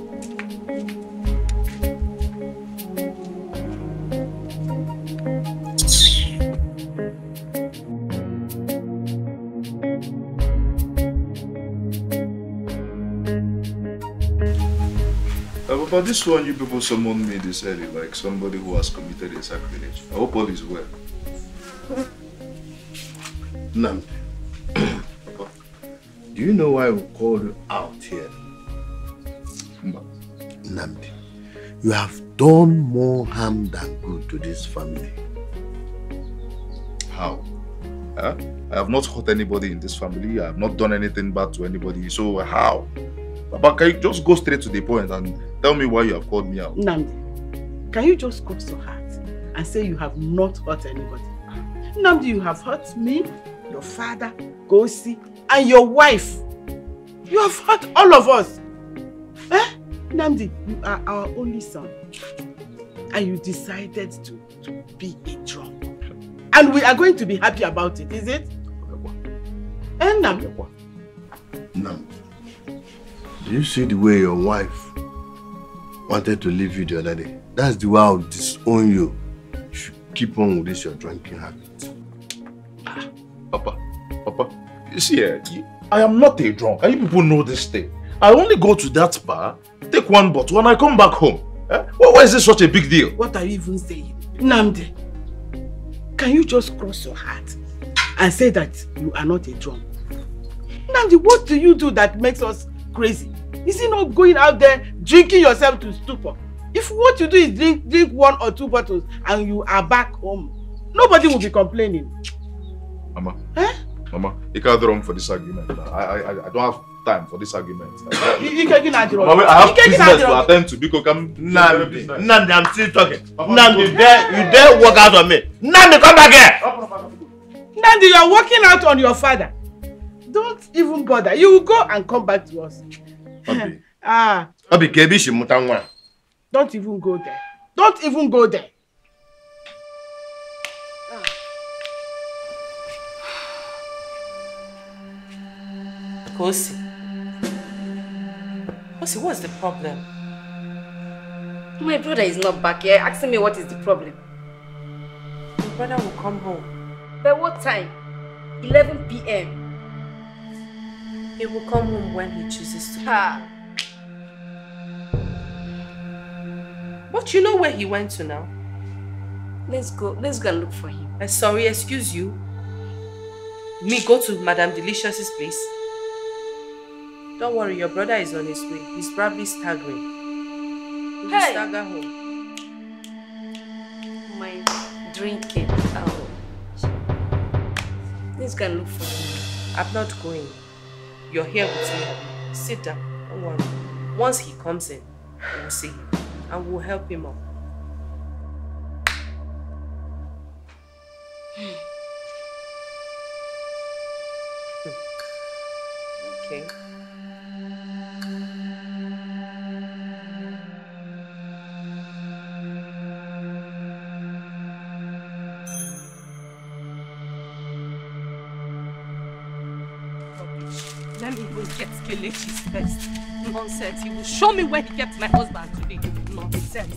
Speaker 2: But this one, you people summoned me this early, like somebody who has committed a sacrilege. I hope all is well. [laughs]
Speaker 8: Nnamdi, do you know why we called you out here? Nnamdi, you have done more harm than good to this family.
Speaker 2: How? Huh? I have not hurt anybody in this family. I have not done anything bad to anybody. So how? Papa, can you just go straight to the point and tell me why you have called me out?
Speaker 5: Nnamdi, can you just cross your heart and say you have not hurt anybody? Nnamdi, you have hurt me, your father, Kosi, and your wife. You have hurt all of us. Eh? Nnamdi, you are our only son. And you decided to, to be a drunk. And we are going to be happy about it, is it? Eh, Nnamdi?
Speaker 8: Nnamdi, do you see the way your wife wanted to leave you the other day? That's the way I'll disown you. You should keep on with this your drinking habit.
Speaker 2: Papa, Papa, you see, eh, I am not a drunk. And you people know this thing. I only go to that bar, take one bottle, and I come back home. Eh? Why, why is this such a big deal?
Speaker 5: What are you even saying? Nnamdi, can you just cross your heart and say that you are not a drunk? Nnamdi, what do you do that makes us crazy? Is it not going out there drinking yourself to stupor? If what you do is drink, drink one or two bottles and you are back home, nobody will be complaining.
Speaker 2: Mama, eh? Mama, you can't run for this argument. I, I, I- I don't have time for this argument.
Speaker 5: I- Ike gị na-adịrọ.
Speaker 2: Mama, I have
Speaker 5: Ike
Speaker 2: business to attend to because I'm
Speaker 10: Nnamdi, Nnamdi, I'm still talking. Nnamdi, you dare, you dare walk out on me. Nnamdi, come back here.
Speaker 5: Nnamdi, you are working out on your father. Don't even bother. You will go and come back to us.
Speaker 10: Obi, [laughs]
Speaker 5: Ah,
Speaker 10: Obi, ka ebe isi nwa.
Speaker 5: don't even go there. Don't even go there.
Speaker 1: Kosi. Kosi, what's the problem?
Speaker 4: My brother is not back here asking me what is the problem.
Speaker 1: Your brother will come home.
Speaker 4: By what time? 11 p.m.
Speaker 1: He will come home when he chooses to.
Speaker 4: Ha.
Speaker 1: But you know where he went to now?
Speaker 4: Let's go. Let's go and look for him.
Speaker 1: Uh, sorry, excuse you. Me go to Madame Delicious's place. Don't worry, your brother is on his way. He's probably staggering. He will
Speaker 4: Hey!
Speaker 1: stagger home.
Speaker 4: My drinking. Oh. Let's go and look for him.
Speaker 1: I'm not going. You're here with me. Sit down. Don't worry. Once he comes in, we will see him. And we'll help him up. Hmm. Hmm. Okay. Kelechi's first. Nonsense. He will show me where he kept my husband today. Nonsense.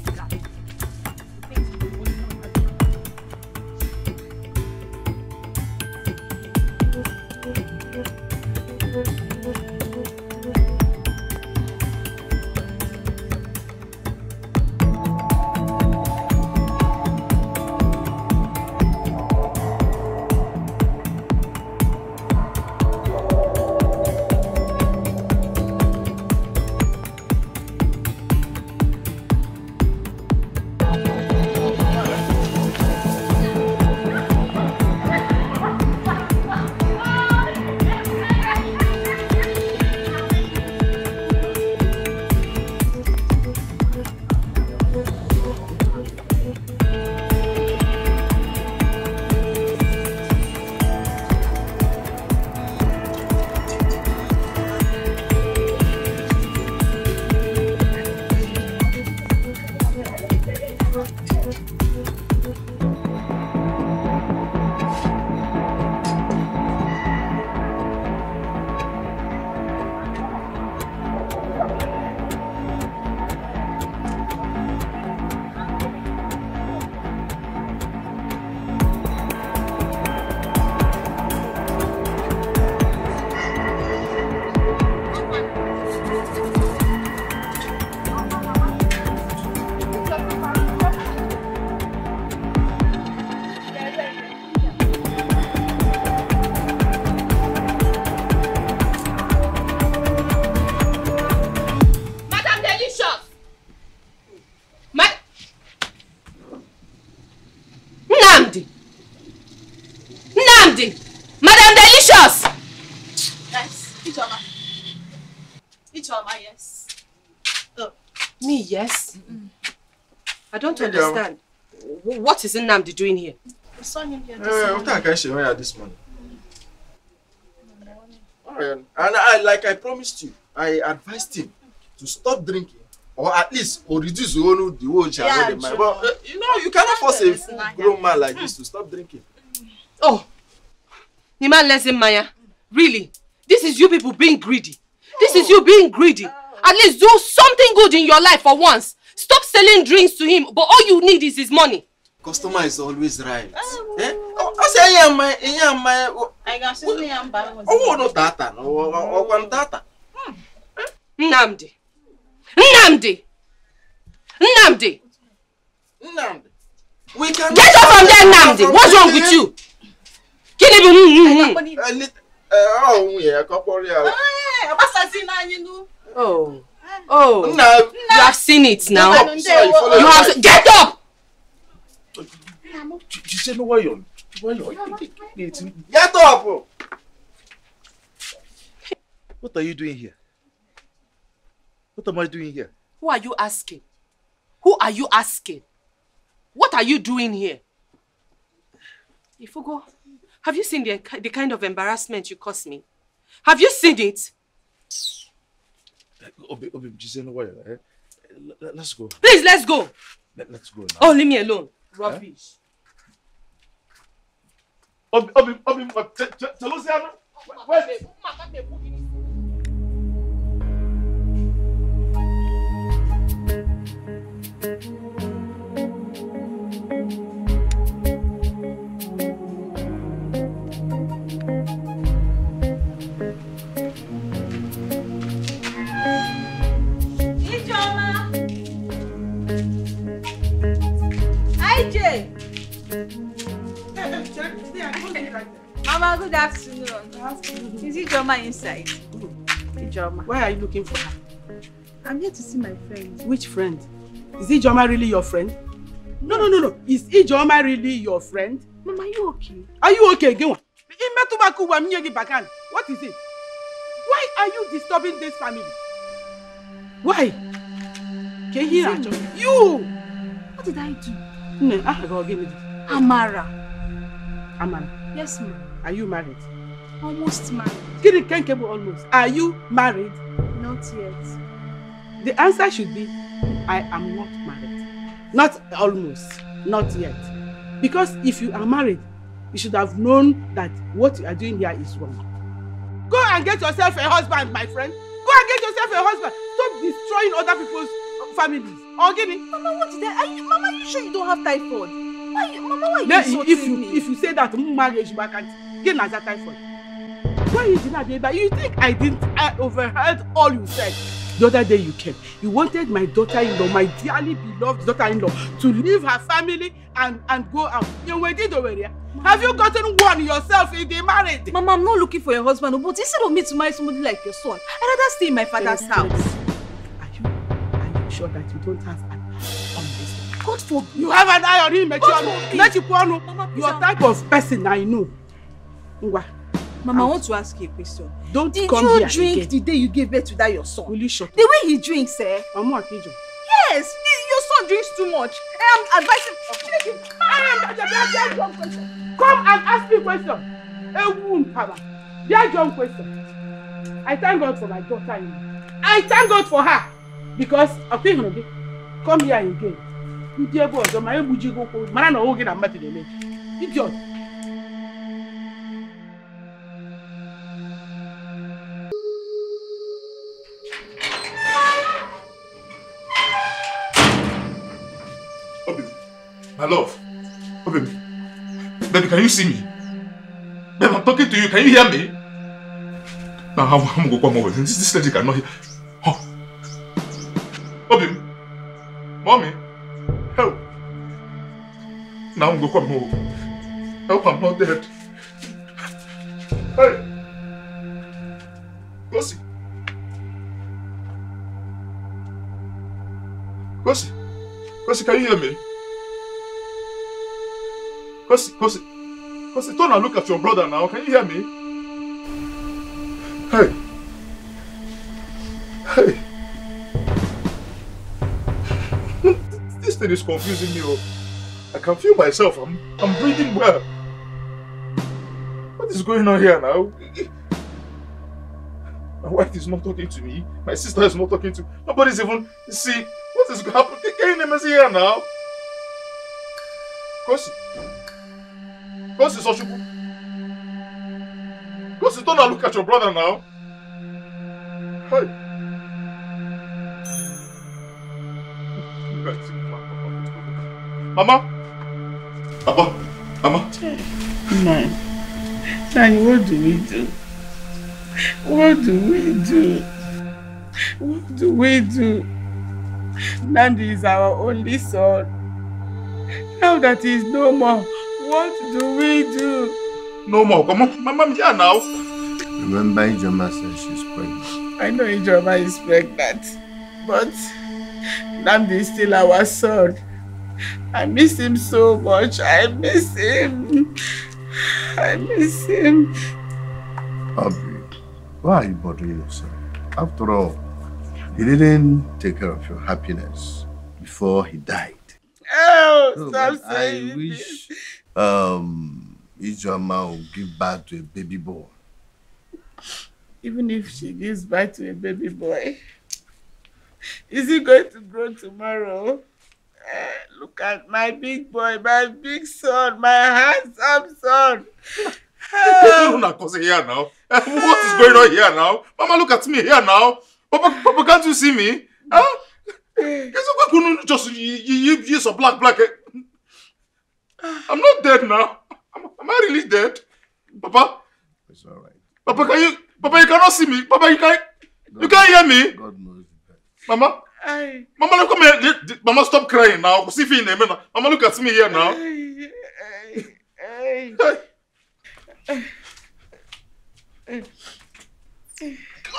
Speaker 1: I don't understand. What is Nnamdi doing here?
Speaker 3: We saw him here this
Speaker 12: Eh,
Speaker 3: morning.
Speaker 12: what I can share here this morning. Alright, and I like I promised you, I advised him to stop drinking or at least or reduce the whole the whole
Speaker 3: Yeah.
Speaker 12: But uh, you know you cannot force a full grown man like this to stop drinking.
Speaker 1: Oh, Nima Lesson Maya. Really? This is you people being greedy. This is you being greedy. At least do something good in your life for once. Stop selling drinks to him, but all you need is his money.
Speaker 12: Customer is always right. Eh? Oh, I say eyan my eyan my
Speaker 3: I can see me and Bang was
Speaker 12: owó no tata no ọkwa n tata.
Speaker 1: Nnamdi. Nnamdi. Nnamdi.
Speaker 12: Nnamdi. We can
Speaker 1: Get up from there, Nnamdi. What's wrong with you? Kí ni bí mm, mm.
Speaker 12: Ọ̀hún yẹn kọ́kọ́ rí àwọn.
Speaker 3: Ọbasazi n'anyị nụ.
Speaker 1: Oh. Oh.
Speaker 12: No.
Speaker 1: You have seen it now.
Speaker 12: I'm sorry,
Speaker 1: You have
Speaker 12: advice.
Speaker 1: get up.
Speaker 2: Jíjẹ́ ló wáyọ̀ wáyọ̀
Speaker 12: Get up!
Speaker 2: What are you doing here? What am I doing here?
Speaker 1: Who are you asking? Who are you asking? What are you doing here? Ifugo, have you seen the, the kind of embarrassment you caused me? Have you seen it?
Speaker 2: Obi, Obi, ló wáyọ̀ eh? Let- Let's go.
Speaker 1: Please, let's go.
Speaker 2: Let, let's go now.
Speaker 1: Oh, leave me alone. Rubbish.
Speaker 2: Obi, Obi, Obi, tell us here. Wait.
Speaker 3: Ijeoma. Mama, good afternoon. Is it Ijeoma inside? Ijeoma.
Speaker 5: Why are you looking for her?
Speaker 3: I'm here to see my friend.
Speaker 5: Which friend? Is Ijeoma really your friend? No, no, no, no. Is Ijeoma really your friend?
Speaker 3: Mama, are you okay?
Speaker 5: Are you okay again? Imetubaku wa minye gi bakan. What is it? Why are you disturbing this family? Why? Can you hear? You!
Speaker 3: What did I do?
Speaker 5: Ga ogini di.
Speaker 3: Amara.
Speaker 5: Amara,
Speaker 3: Yes, ma.
Speaker 5: Are you married?
Speaker 3: Almost married.
Speaker 5: Gini Kenkebo almost. Are you married?
Speaker 3: Not yet.
Speaker 5: The answer should be, I am not married. Not almost, not yet. Because if you are married, you should have known that what you are doing here is wrong. Go and get yourself a husband, my friend. Go and get yourself a husband. Stop destroying other people's families. Ogini.
Speaker 3: Mama, what did I? Are you, Mama, you sure you don't have typhoid? Why, Mama, why are you insulting
Speaker 5: if you
Speaker 3: me?
Speaker 5: if you say that mm, marriage back and get Naza typhoid. Why you did not that? You think I didn't I overheard all you said? The other day you came. You wanted my daughter-in-law, my dearly beloved daughter-in-law, to leave her family and and go out. You were did over there. Have you gotten one yourself in the marriage?
Speaker 3: Mama, I'm not looking for your husband, but instead of me to marry somebody like your son, I'd rather stay in my father's house.
Speaker 5: Are you are you sure that you don't have an eye on this?
Speaker 3: God forbid.
Speaker 5: You have an eye on him, Mechionu. Mechionu. Your type of person I know. Ngwa,
Speaker 3: Mama, I want to ask you a question.
Speaker 5: don't
Speaker 3: Did
Speaker 5: come
Speaker 3: you
Speaker 5: here
Speaker 3: drink
Speaker 5: again.
Speaker 3: the day you gave birth to that your son?
Speaker 5: Will you shut
Speaker 3: The way he drinks, eh?
Speaker 5: Omo Akinjo.
Speaker 3: Yes, y- your son drinks too much. I am advising.
Speaker 5: Come and ask me question. Ewu nkaba. Bịa jụọ m question. I thank God for my daughter in law. I thank God for her. Because ọkwa ịhụrụ gị. Come here again. Ndị ebe ọzọ ma egbujigo ụkwụ mara na ọwụ gị na mmadụ na-eme. Idiot.
Speaker 2: Love. Obi, baby, can you see me? Babe, I'm talking to you. Can you hear me? Now, I'm, I'm going to come over. This, this lady cannot hear. Oh. Obi, mommy, help. Now I'm going to come over. Help, I'm not dead. Hey. Kosi. Kosi. Kosi, can you hear me? Kosi, Kosi. Because turn and look at your brother now. Can you hear me? Hey. Hey. This thing is confusing me. oh. I can feel myself. I'm, I'm breathing well. What is going on here now? My wife is not talking to me. My sister is not talking to me. Nobody's even... See, what is happening? Can you name here now? Kosi. Kosi Soshuku. Kosi, don't now look at your brother now. Hey. Mama. Papa. Mama.
Speaker 5: Man, Nani, what do we do? What do we do? What do we do? Nandi is our only son. Now that he is no more, what do we do?
Speaker 2: No more. Come on. Mama, I'm here now.
Speaker 8: Remember Ijeoma said she's pregnant.
Speaker 5: I know Ijeoma is pregnant, but Nnamdi is still our son. I miss him so much. I miss him. I miss him.
Speaker 8: Aubrey, why are you bothering yourself? After all, he didn't take care of your happiness before he died.
Speaker 5: Oh,
Speaker 8: No,
Speaker 5: stop
Speaker 8: but I
Speaker 5: saying
Speaker 8: wish um, Ijoma will give birth to a baby boy.
Speaker 5: Even if she gives birth to a baby boy, is he going to grow tomorrow? Eh, look at my big boy, my big son, my handsome son.
Speaker 2: Eh, What is going on here now? Mama, look at me here now. Papa, Papa, can't you see me? Huh? Yes, why couldn't you just you, you, you some black black? eh? I'm not dead now. Am, am I really dead? Papa?
Speaker 8: It's all right.
Speaker 2: Papa, can you Papa, you cannot see me. Papa, you can't you can't hear me.
Speaker 8: God knows.
Speaker 2: Mama?
Speaker 5: Ay,
Speaker 2: Mama, look. Let- let- Mama, stop crying now. See if you. Mama, look at me here now.
Speaker 5: ay, ay, ay.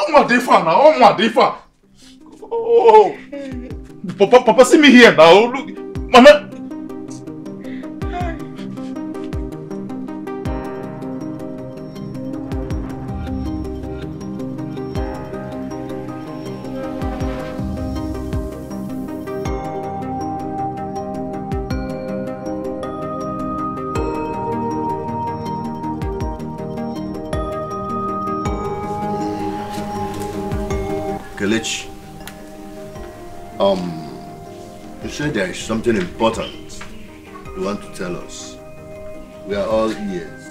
Speaker 2: Oh my difa now. Oh my difa. Oh. Papa, Papa, see me here now. Look, Mama.
Speaker 8: Said there is something important you want to tell us. We are all ears.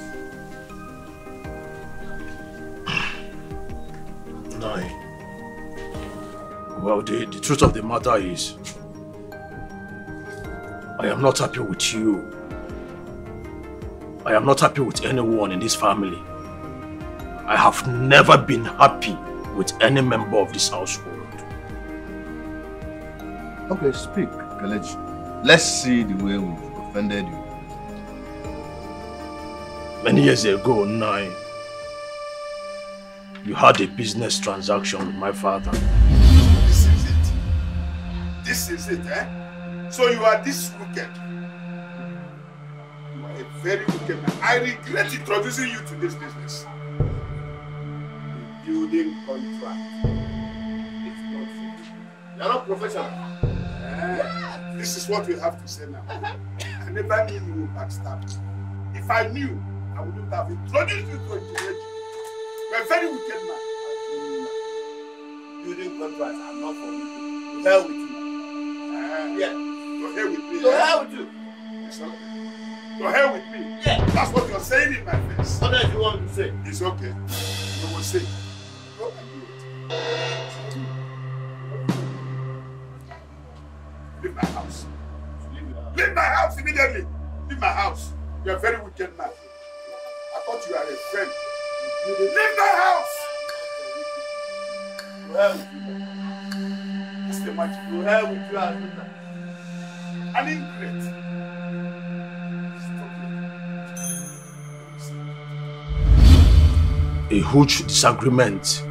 Speaker 7: Nine. Well, the, the truth of the matter is, I am not happy with you. I am not happy with anyone in this family. I have never been happy with any member of this household.
Speaker 8: Okay, speak, Kelechi. Let's see the way we've offended you.
Speaker 7: Many years ago, Nine, you had a business transaction with my father.
Speaker 13: This is it. This is it, eh? So you are this wicked. You are a very wicked man. I regret introducing you to this business. A building contract. It's not for you. You are not professional. Eh, This is what we have to say now. I never knew you would backstab. me. If I knew, I wouldn't have introduced you to a teenager. You are a very wicked man. Building contracts are not for me. To hell with you. Uh, yeah. To hell with me.
Speaker 10: To hell with you.
Speaker 13: It's okay. To hell with me. Yeah. That's what you're saying in my face.
Speaker 10: What else you want to say?
Speaker 13: It's okay. You will see. Go and do it. Leave my house. Leave my house immediately. Leave my house. You're a very wicked man. I thought you were a friend. Leave my house. With you. Magic.
Speaker 10: To hell with you.
Speaker 13: An ingrate.
Speaker 7: a huge disagreement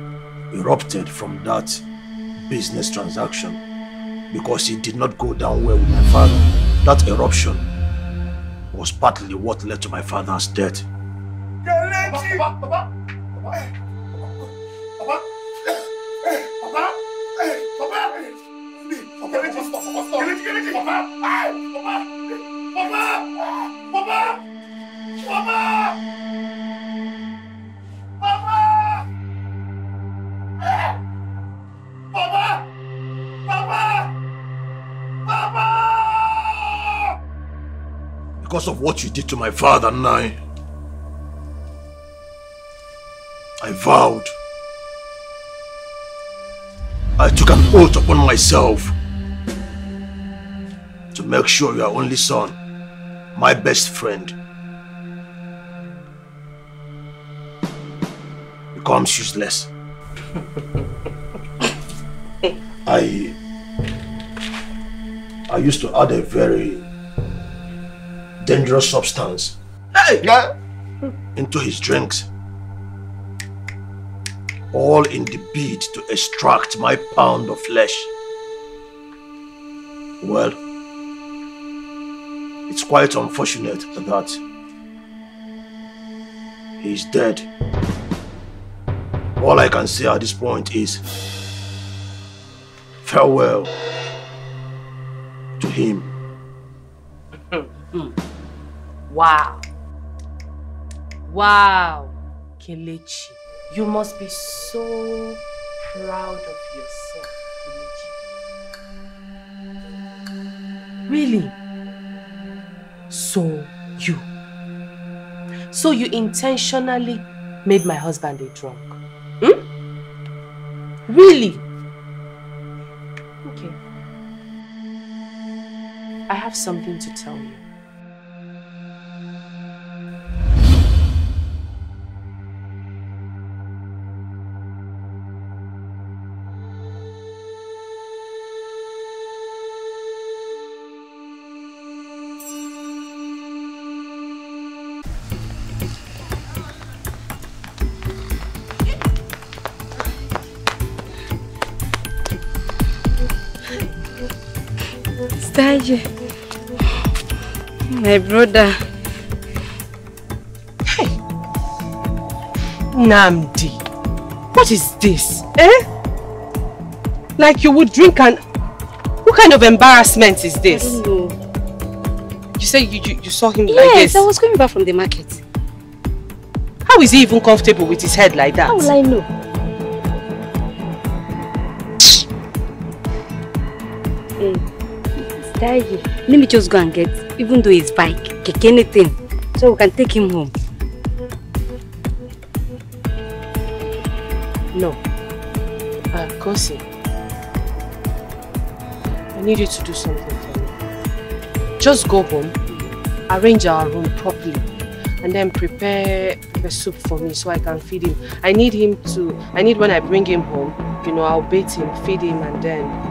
Speaker 7: erupted from that business transaction because it did not go down well with my father. That eruption was partly what led to my father's death.
Speaker 13: Kelechi! Papa! Papa! Papa! Papa! Papa! Papa! Papa! stop! Papa, stop! papa, Kelechi! Papa! Papa! Papa! Papa! Papa! Papa! Papa!
Speaker 7: Because of what you did to my father and I, I vowed. I took an oath upon myself to make sure your only son, my best friend, becomes useless. [laughs] I I used to add a very dangerous substance into his drinks. All in the bid to extract my pound of flesh. Well, it's quite unfortunate that he's dead. All I can say at this point is farewell him.
Speaker 1: Wow. Wow. Kelechi, you must be so proud of yourself, Kelechi. Really? So you. So you intentionally made my husband a drunk? Hmm? Really? I have something to tell you.
Speaker 4: Staje. My brother.
Speaker 1: Hey. Nnamdi, what is this? Eh? Like you would drink and... What kind of embarrassment is this?
Speaker 4: I don't know.
Speaker 1: You say you, you, you saw him like
Speaker 4: Yes,
Speaker 1: this?
Speaker 4: I was coming back from the market.
Speaker 1: How is he even comfortable with his head like that?
Speaker 4: How will I know? Hey, Staje. Let me just go and get, even though his bike, keke, anything, so we can take him home.
Speaker 1: No. Uh, Kosi. I need you to do something for me. Just go home, arrange our room properly, and then prepare the soup for me so I can feed him. I need him to, I need when I bring him home, you know, I'll bathe him, feed him, and then.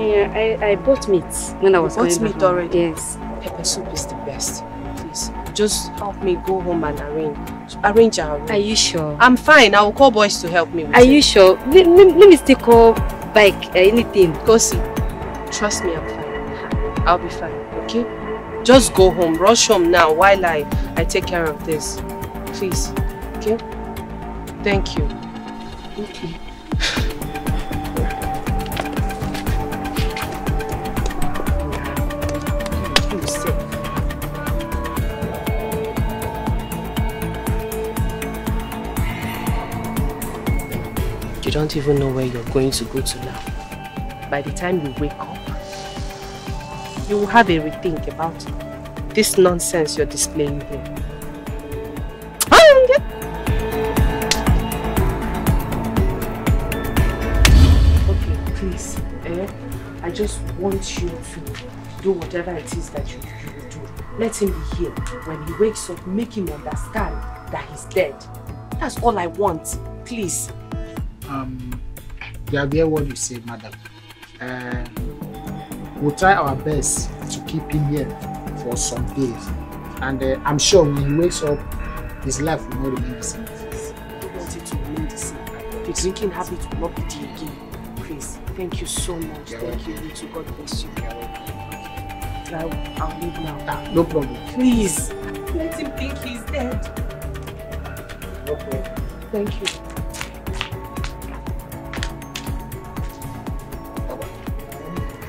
Speaker 4: Yeah, I, I bought meat when I was
Speaker 1: Bought
Speaker 4: coming
Speaker 1: meat
Speaker 4: home.
Speaker 1: already?
Speaker 4: Yes.
Speaker 1: Pepper soup is the best. Please, just help me go home and arrange, arrange our room.
Speaker 4: Are you sure?
Speaker 1: I'm fine. I will call boys to help me with
Speaker 4: Are
Speaker 1: it.
Speaker 4: you sure? Let, let, let me still call bike, uh, anything.
Speaker 1: Go see. Trust me, I'm fine. I'll be fine, okay? Just go home, rush home now while I, I take care of this. Please, okay? Thank you. Okay. [laughs] You don't even know where you're going to go to now. By the time you wake up, you will have a rethink about this nonsense you're displaying here. Okay, please. Eh? I just want you to do whatever it is that you, you will do. Let him be here. When he wakes up, make him understand that he's dead. That's all I want. Please.
Speaker 14: Um, yeah, hear what you say, madam. Uh, we'll try our best to keep him here for some days. And uh, I'm sure when he wakes up, his life will not remain the same.
Speaker 1: I want it to remain the same. The drinking habit will not be the again. Please, thank you so much. Thank you, little. God bless you. I'll, I'll leave now.
Speaker 14: No problem.
Speaker 1: Please, let him think he's dead.
Speaker 14: Problem.
Speaker 1: Thank you.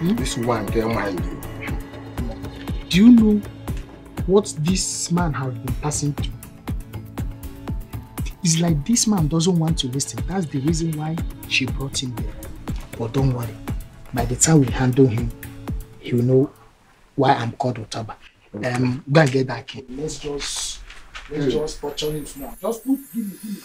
Speaker 14: This one get mind you. Do you know what this man has been passing through? It's like this man doesn't want to listen. That's the reason why she brought him there. But don't worry. By the time we handle him, he'll know why I'm called Otaba. Um, go and get that kid. Let's just let's
Speaker 8: Hmm.
Speaker 14: just torture him now. Just put give me, give me.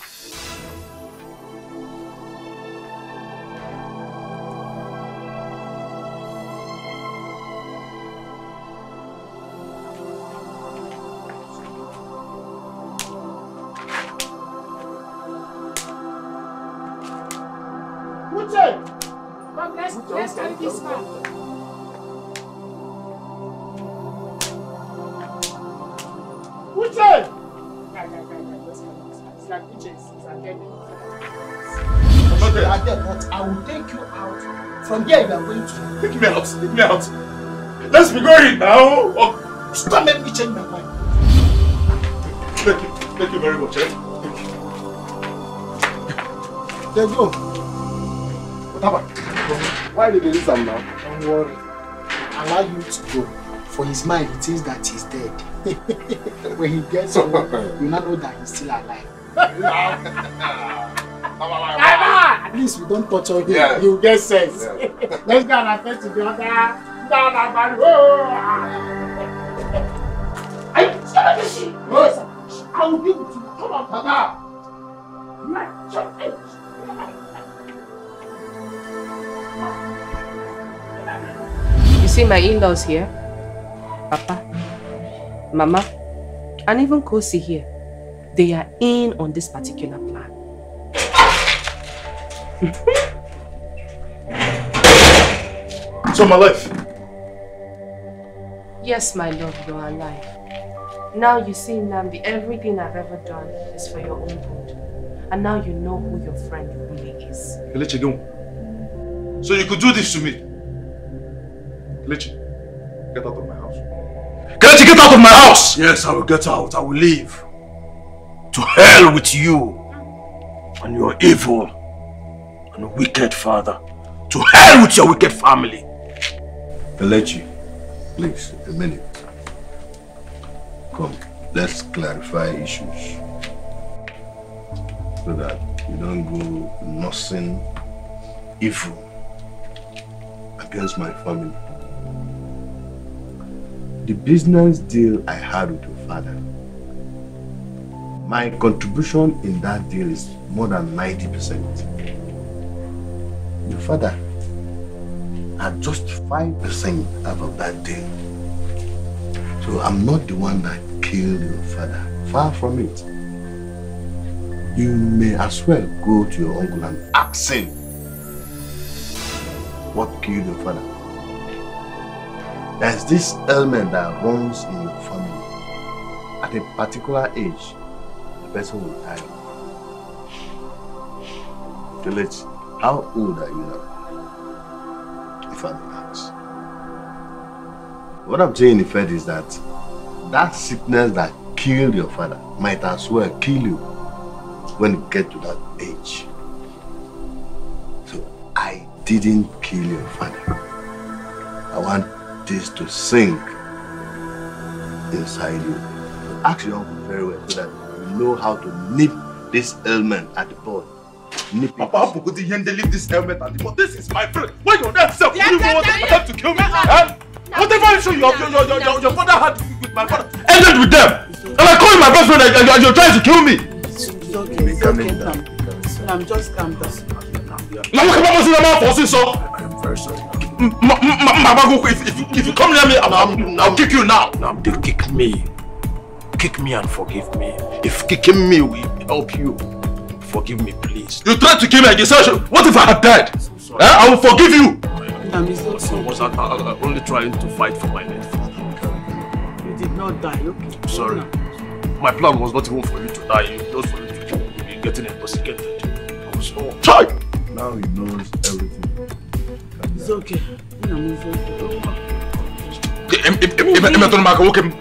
Speaker 14: There you go.
Speaker 8: Otaba, why did you do some now?
Speaker 14: Don't worry. Allow you to go. For his mind, it is that he's dead. [laughs] when he gets [laughs] home, you not know that he's still alive. At least we don't torture him.
Speaker 8: Yeah.
Speaker 14: He'll get sense.
Speaker 8: Yeah. [laughs]
Speaker 14: Let's go and attend to the other. Down and back. Oh! I shut up, shit. Yes. I will it to you. Come on, Papa. Right. Shut up.
Speaker 1: You see my in-laws here? Papa, Mama, and even Kosi here. They are in on this particular plan. [laughs]
Speaker 13: So my life.
Speaker 1: Yes, my love, you are alive. Now you see, Nnamdi, everything I've ever done is for your own good. And now you know who your friend really is.
Speaker 13: Kelechi, go. So you could do this to me. Kelechi, get out of my house. Kelechi, get out of my house!
Speaker 7: Yes, I will get out. I will leave. To hell with you and your evil and wicked father. To hell with your wicked family.
Speaker 8: Kelechi, please, a minute. Come, let's clarify issues. So that you don't go nursing evil against my family. The business deal I had with your father, my contribution in that deal is more than 90%. Your father had just 5% out of that deal. So I'm not the one that killed your father. Far from it. You may as well go to your uncle and ask him what killed your father. There's this element that runs in your family. At a particular age, the person will die. Village, how old are you now? If I may ask. What I'm saying in effect is that that sickness that killed your father might as well kill you when you get to that age. So I didn't kill your father. I want this to sink inside you. Ask your uncle very well so that you know how to nip this ailment at the bud. Nip it.
Speaker 13: Papa, how could you leave this helmet at the but This is my friend. Why your damn self?
Speaker 5: Yeah,
Speaker 13: you
Speaker 5: yeah,
Speaker 13: want
Speaker 5: yeah,
Speaker 13: them
Speaker 5: yeah.
Speaker 13: to kill me? Huh? Eh? Whatever issue your, your, your, your, your, your father had with my father ended with them. And I call you my best friend and, and, and you're trying to kill me.
Speaker 5: It's okay, it's okay, Nam. Nam, just calm down.
Speaker 13: Now look at what's in the mouth for this, so.
Speaker 7: I'm very sorry.
Speaker 13: Mama, if, if, you- if you come near me, I'll, I'll, I'll kick you now.
Speaker 7: Now they kick me. Kick me and forgive me. If kicking me will help you, forgive me, please.
Speaker 13: You tried to kill me and you said, what if I had died? Eh? I will forgive you.
Speaker 5: Nam, it's
Speaker 7: I was uh, only trying to fight for my life.
Speaker 5: You did not die, okay?
Speaker 7: I'm sorry. My plan was not even for you to die, it was for you to be getting intoxicated. I was so
Speaker 13: Child!
Speaker 8: Now he knows everything.
Speaker 5: It's okay. Nam, it's okay.
Speaker 2: Emetona maka nwoke m.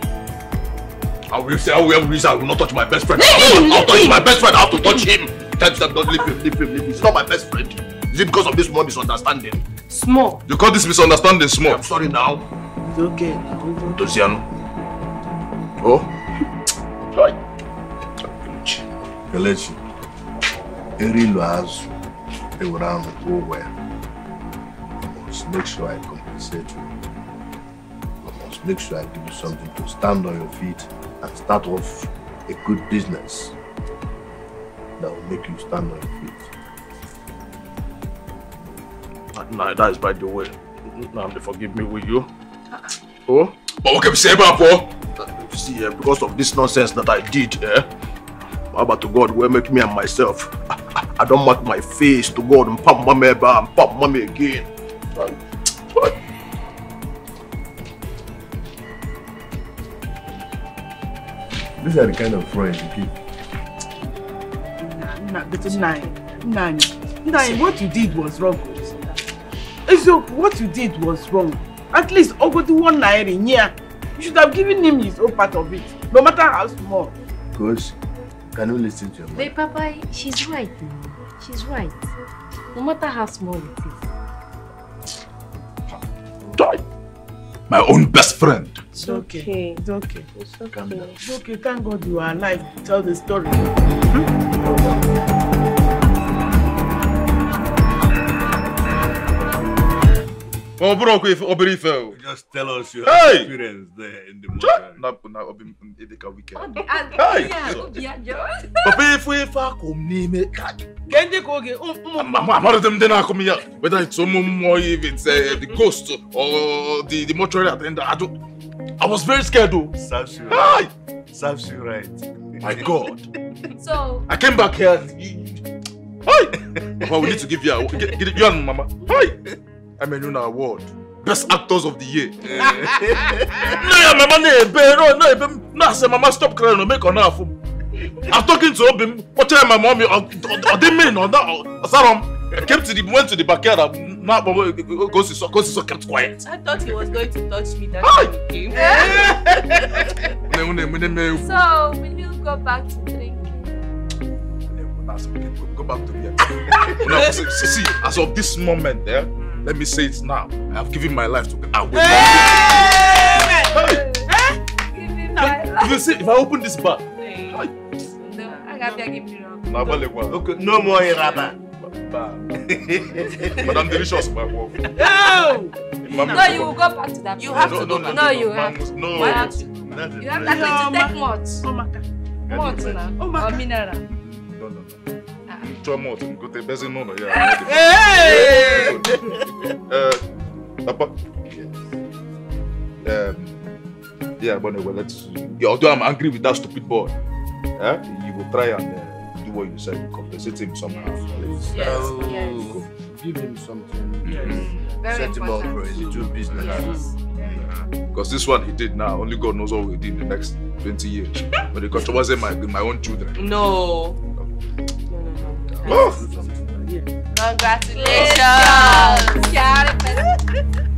Speaker 2: I will say, I will reason I will not touch my best friend. I'll, I'll touch my best friend. I have to touch him. Tell him, don't leave him, leave him, leave him. He's not my best friend. Is it because of this small misunderstanding?
Speaker 1: Small.
Speaker 2: You call this misunderstanding small?
Speaker 5: I'm sorry now. It's okay.
Speaker 2: Dosiano. Oh? Right.
Speaker 8: Kelechi, eri ilu azụ ewere ahụ kwuo ụgwọ ya. I must make sure I compensate you. I must make sure I give you something to stand on your feet and start off a good business that will make you stand on your feet.
Speaker 2: Nah, that is by the way. Now, forgive me, will you? Oh? But what can we say about Paul? See, uh, because of this nonsense that I did, eh? Baba to God will make me and myself. I, I don't mark my face to God and pump mommy and pump mommy again. What?
Speaker 8: These are the kind of friends you keep.
Speaker 5: Nna, but Nna, Nna, Nna, what you did was wrong. Ezio, what you did was wrong. At least Ogodi one naira in here. You should have given him his own part of it, no matter how small.
Speaker 8: Because can you listen to your mother?
Speaker 15: Wait, Papa, she's right. She's right. No matter how small it is.
Speaker 2: Die. My own best friend.
Speaker 5: It's okay. It's okay.
Speaker 15: It's okay.
Speaker 8: Calm down.
Speaker 5: It's okay. Thank God you are alive to tell the story.
Speaker 2: Oh, bro, if obere.
Speaker 8: Just tell us your
Speaker 2: Hey!
Speaker 8: experience there in the
Speaker 2: Cha!
Speaker 8: mortuary.
Speaker 2: Na na obi m edeka weekend.
Speaker 4: Hey!
Speaker 2: Papa ife ife akụ m n'ime ka
Speaker 5: Ka ndị ka oge ụmụ
Speaker 2: Amaghị m ndị na-akụ m ya whether it's ụmụ mmụọ even say the ghost or the the mortuary attendant I don't I was very scared though.
Speaker 8: Serves you
Speaker 2: Hi!
Speaker 8: right. Serves you right.
Speaker 2: My God.
Speaker 4: So,
Speaker 2: I came back here. Hi! Papa, we need to give you a get, get, you and Mama. Hi! Know award. Best actors of the year. no, yeah, Mama, no, ebe, no, no, ebe. No, I say, Mama, stop crying. No, make her laugh. I'm talking to Obim. What time my mommy? Or didn't mean or that? I came to the went to the backyard. and Now, go see so, go so kept quiet.
Speaker 1: I thought he was going to touch me that
Speaker 2: Hi!
Speaker 1: time he came.
Speaker 2: Ne- ne- ne- ne- ne-
Speaker 4: so will you go back to drinking?
Speaker 2: Go, go back to here. no, see, see, see, as of this moment, yeah, let me say it now. I have given my life to God. I will not. If you see, if I open this bar,
Speaker 4: No, I got to give me wrong.
Speaker 16: Okay, no more eh, Iraba.
Speaker 2: Madam Delicious, my wife.
Speaker 5: No!
Speaker 2: Mama,
Speaker 4: No, you will go back to that.
Speaker 1: You have
Speaker 2: No,
Speaker 1: to
Speaker 2: no,
Speaker 1: go
Speaker 2: no,
Speaker 1: back.
Speaker 4: No,
Speaker 2: no,
Speaker 4: you have to.
Speaker 2: no.
Speaker 4: You have to. You have that going to take months.
Speaker 5: Omaka.
Speaker 4: Months now.
Speaker 5: Oh my
Speaker 4: Or mineral.
Speaker 2: No, no, no. Two more to go to Bezin, no, no, yeah.
Speaker 5: Hey!
Speaker 2: Uh, Papa. Um, yeah, but anyway, let's. Yeah, although I'm angry with that stupid boy, eh, you will try and uh, do what you said, compensate him somehow.
Speaker 4: Yes,
Speaker 8: Oh,
Speaker 4: yes.
Speaker 8: Give him something.
Speaker 4: Very
Speaker 8: Set him up for
Speaker 4: important.
Speaker 8: his little business.
Speaker 2: Because this one he did now, only God knows what we did in the next 20 years. but the controversy wasn't my, my own children.
Speaker 1: No. Congratulations.
Speaker 4: Congratulations. [laughs]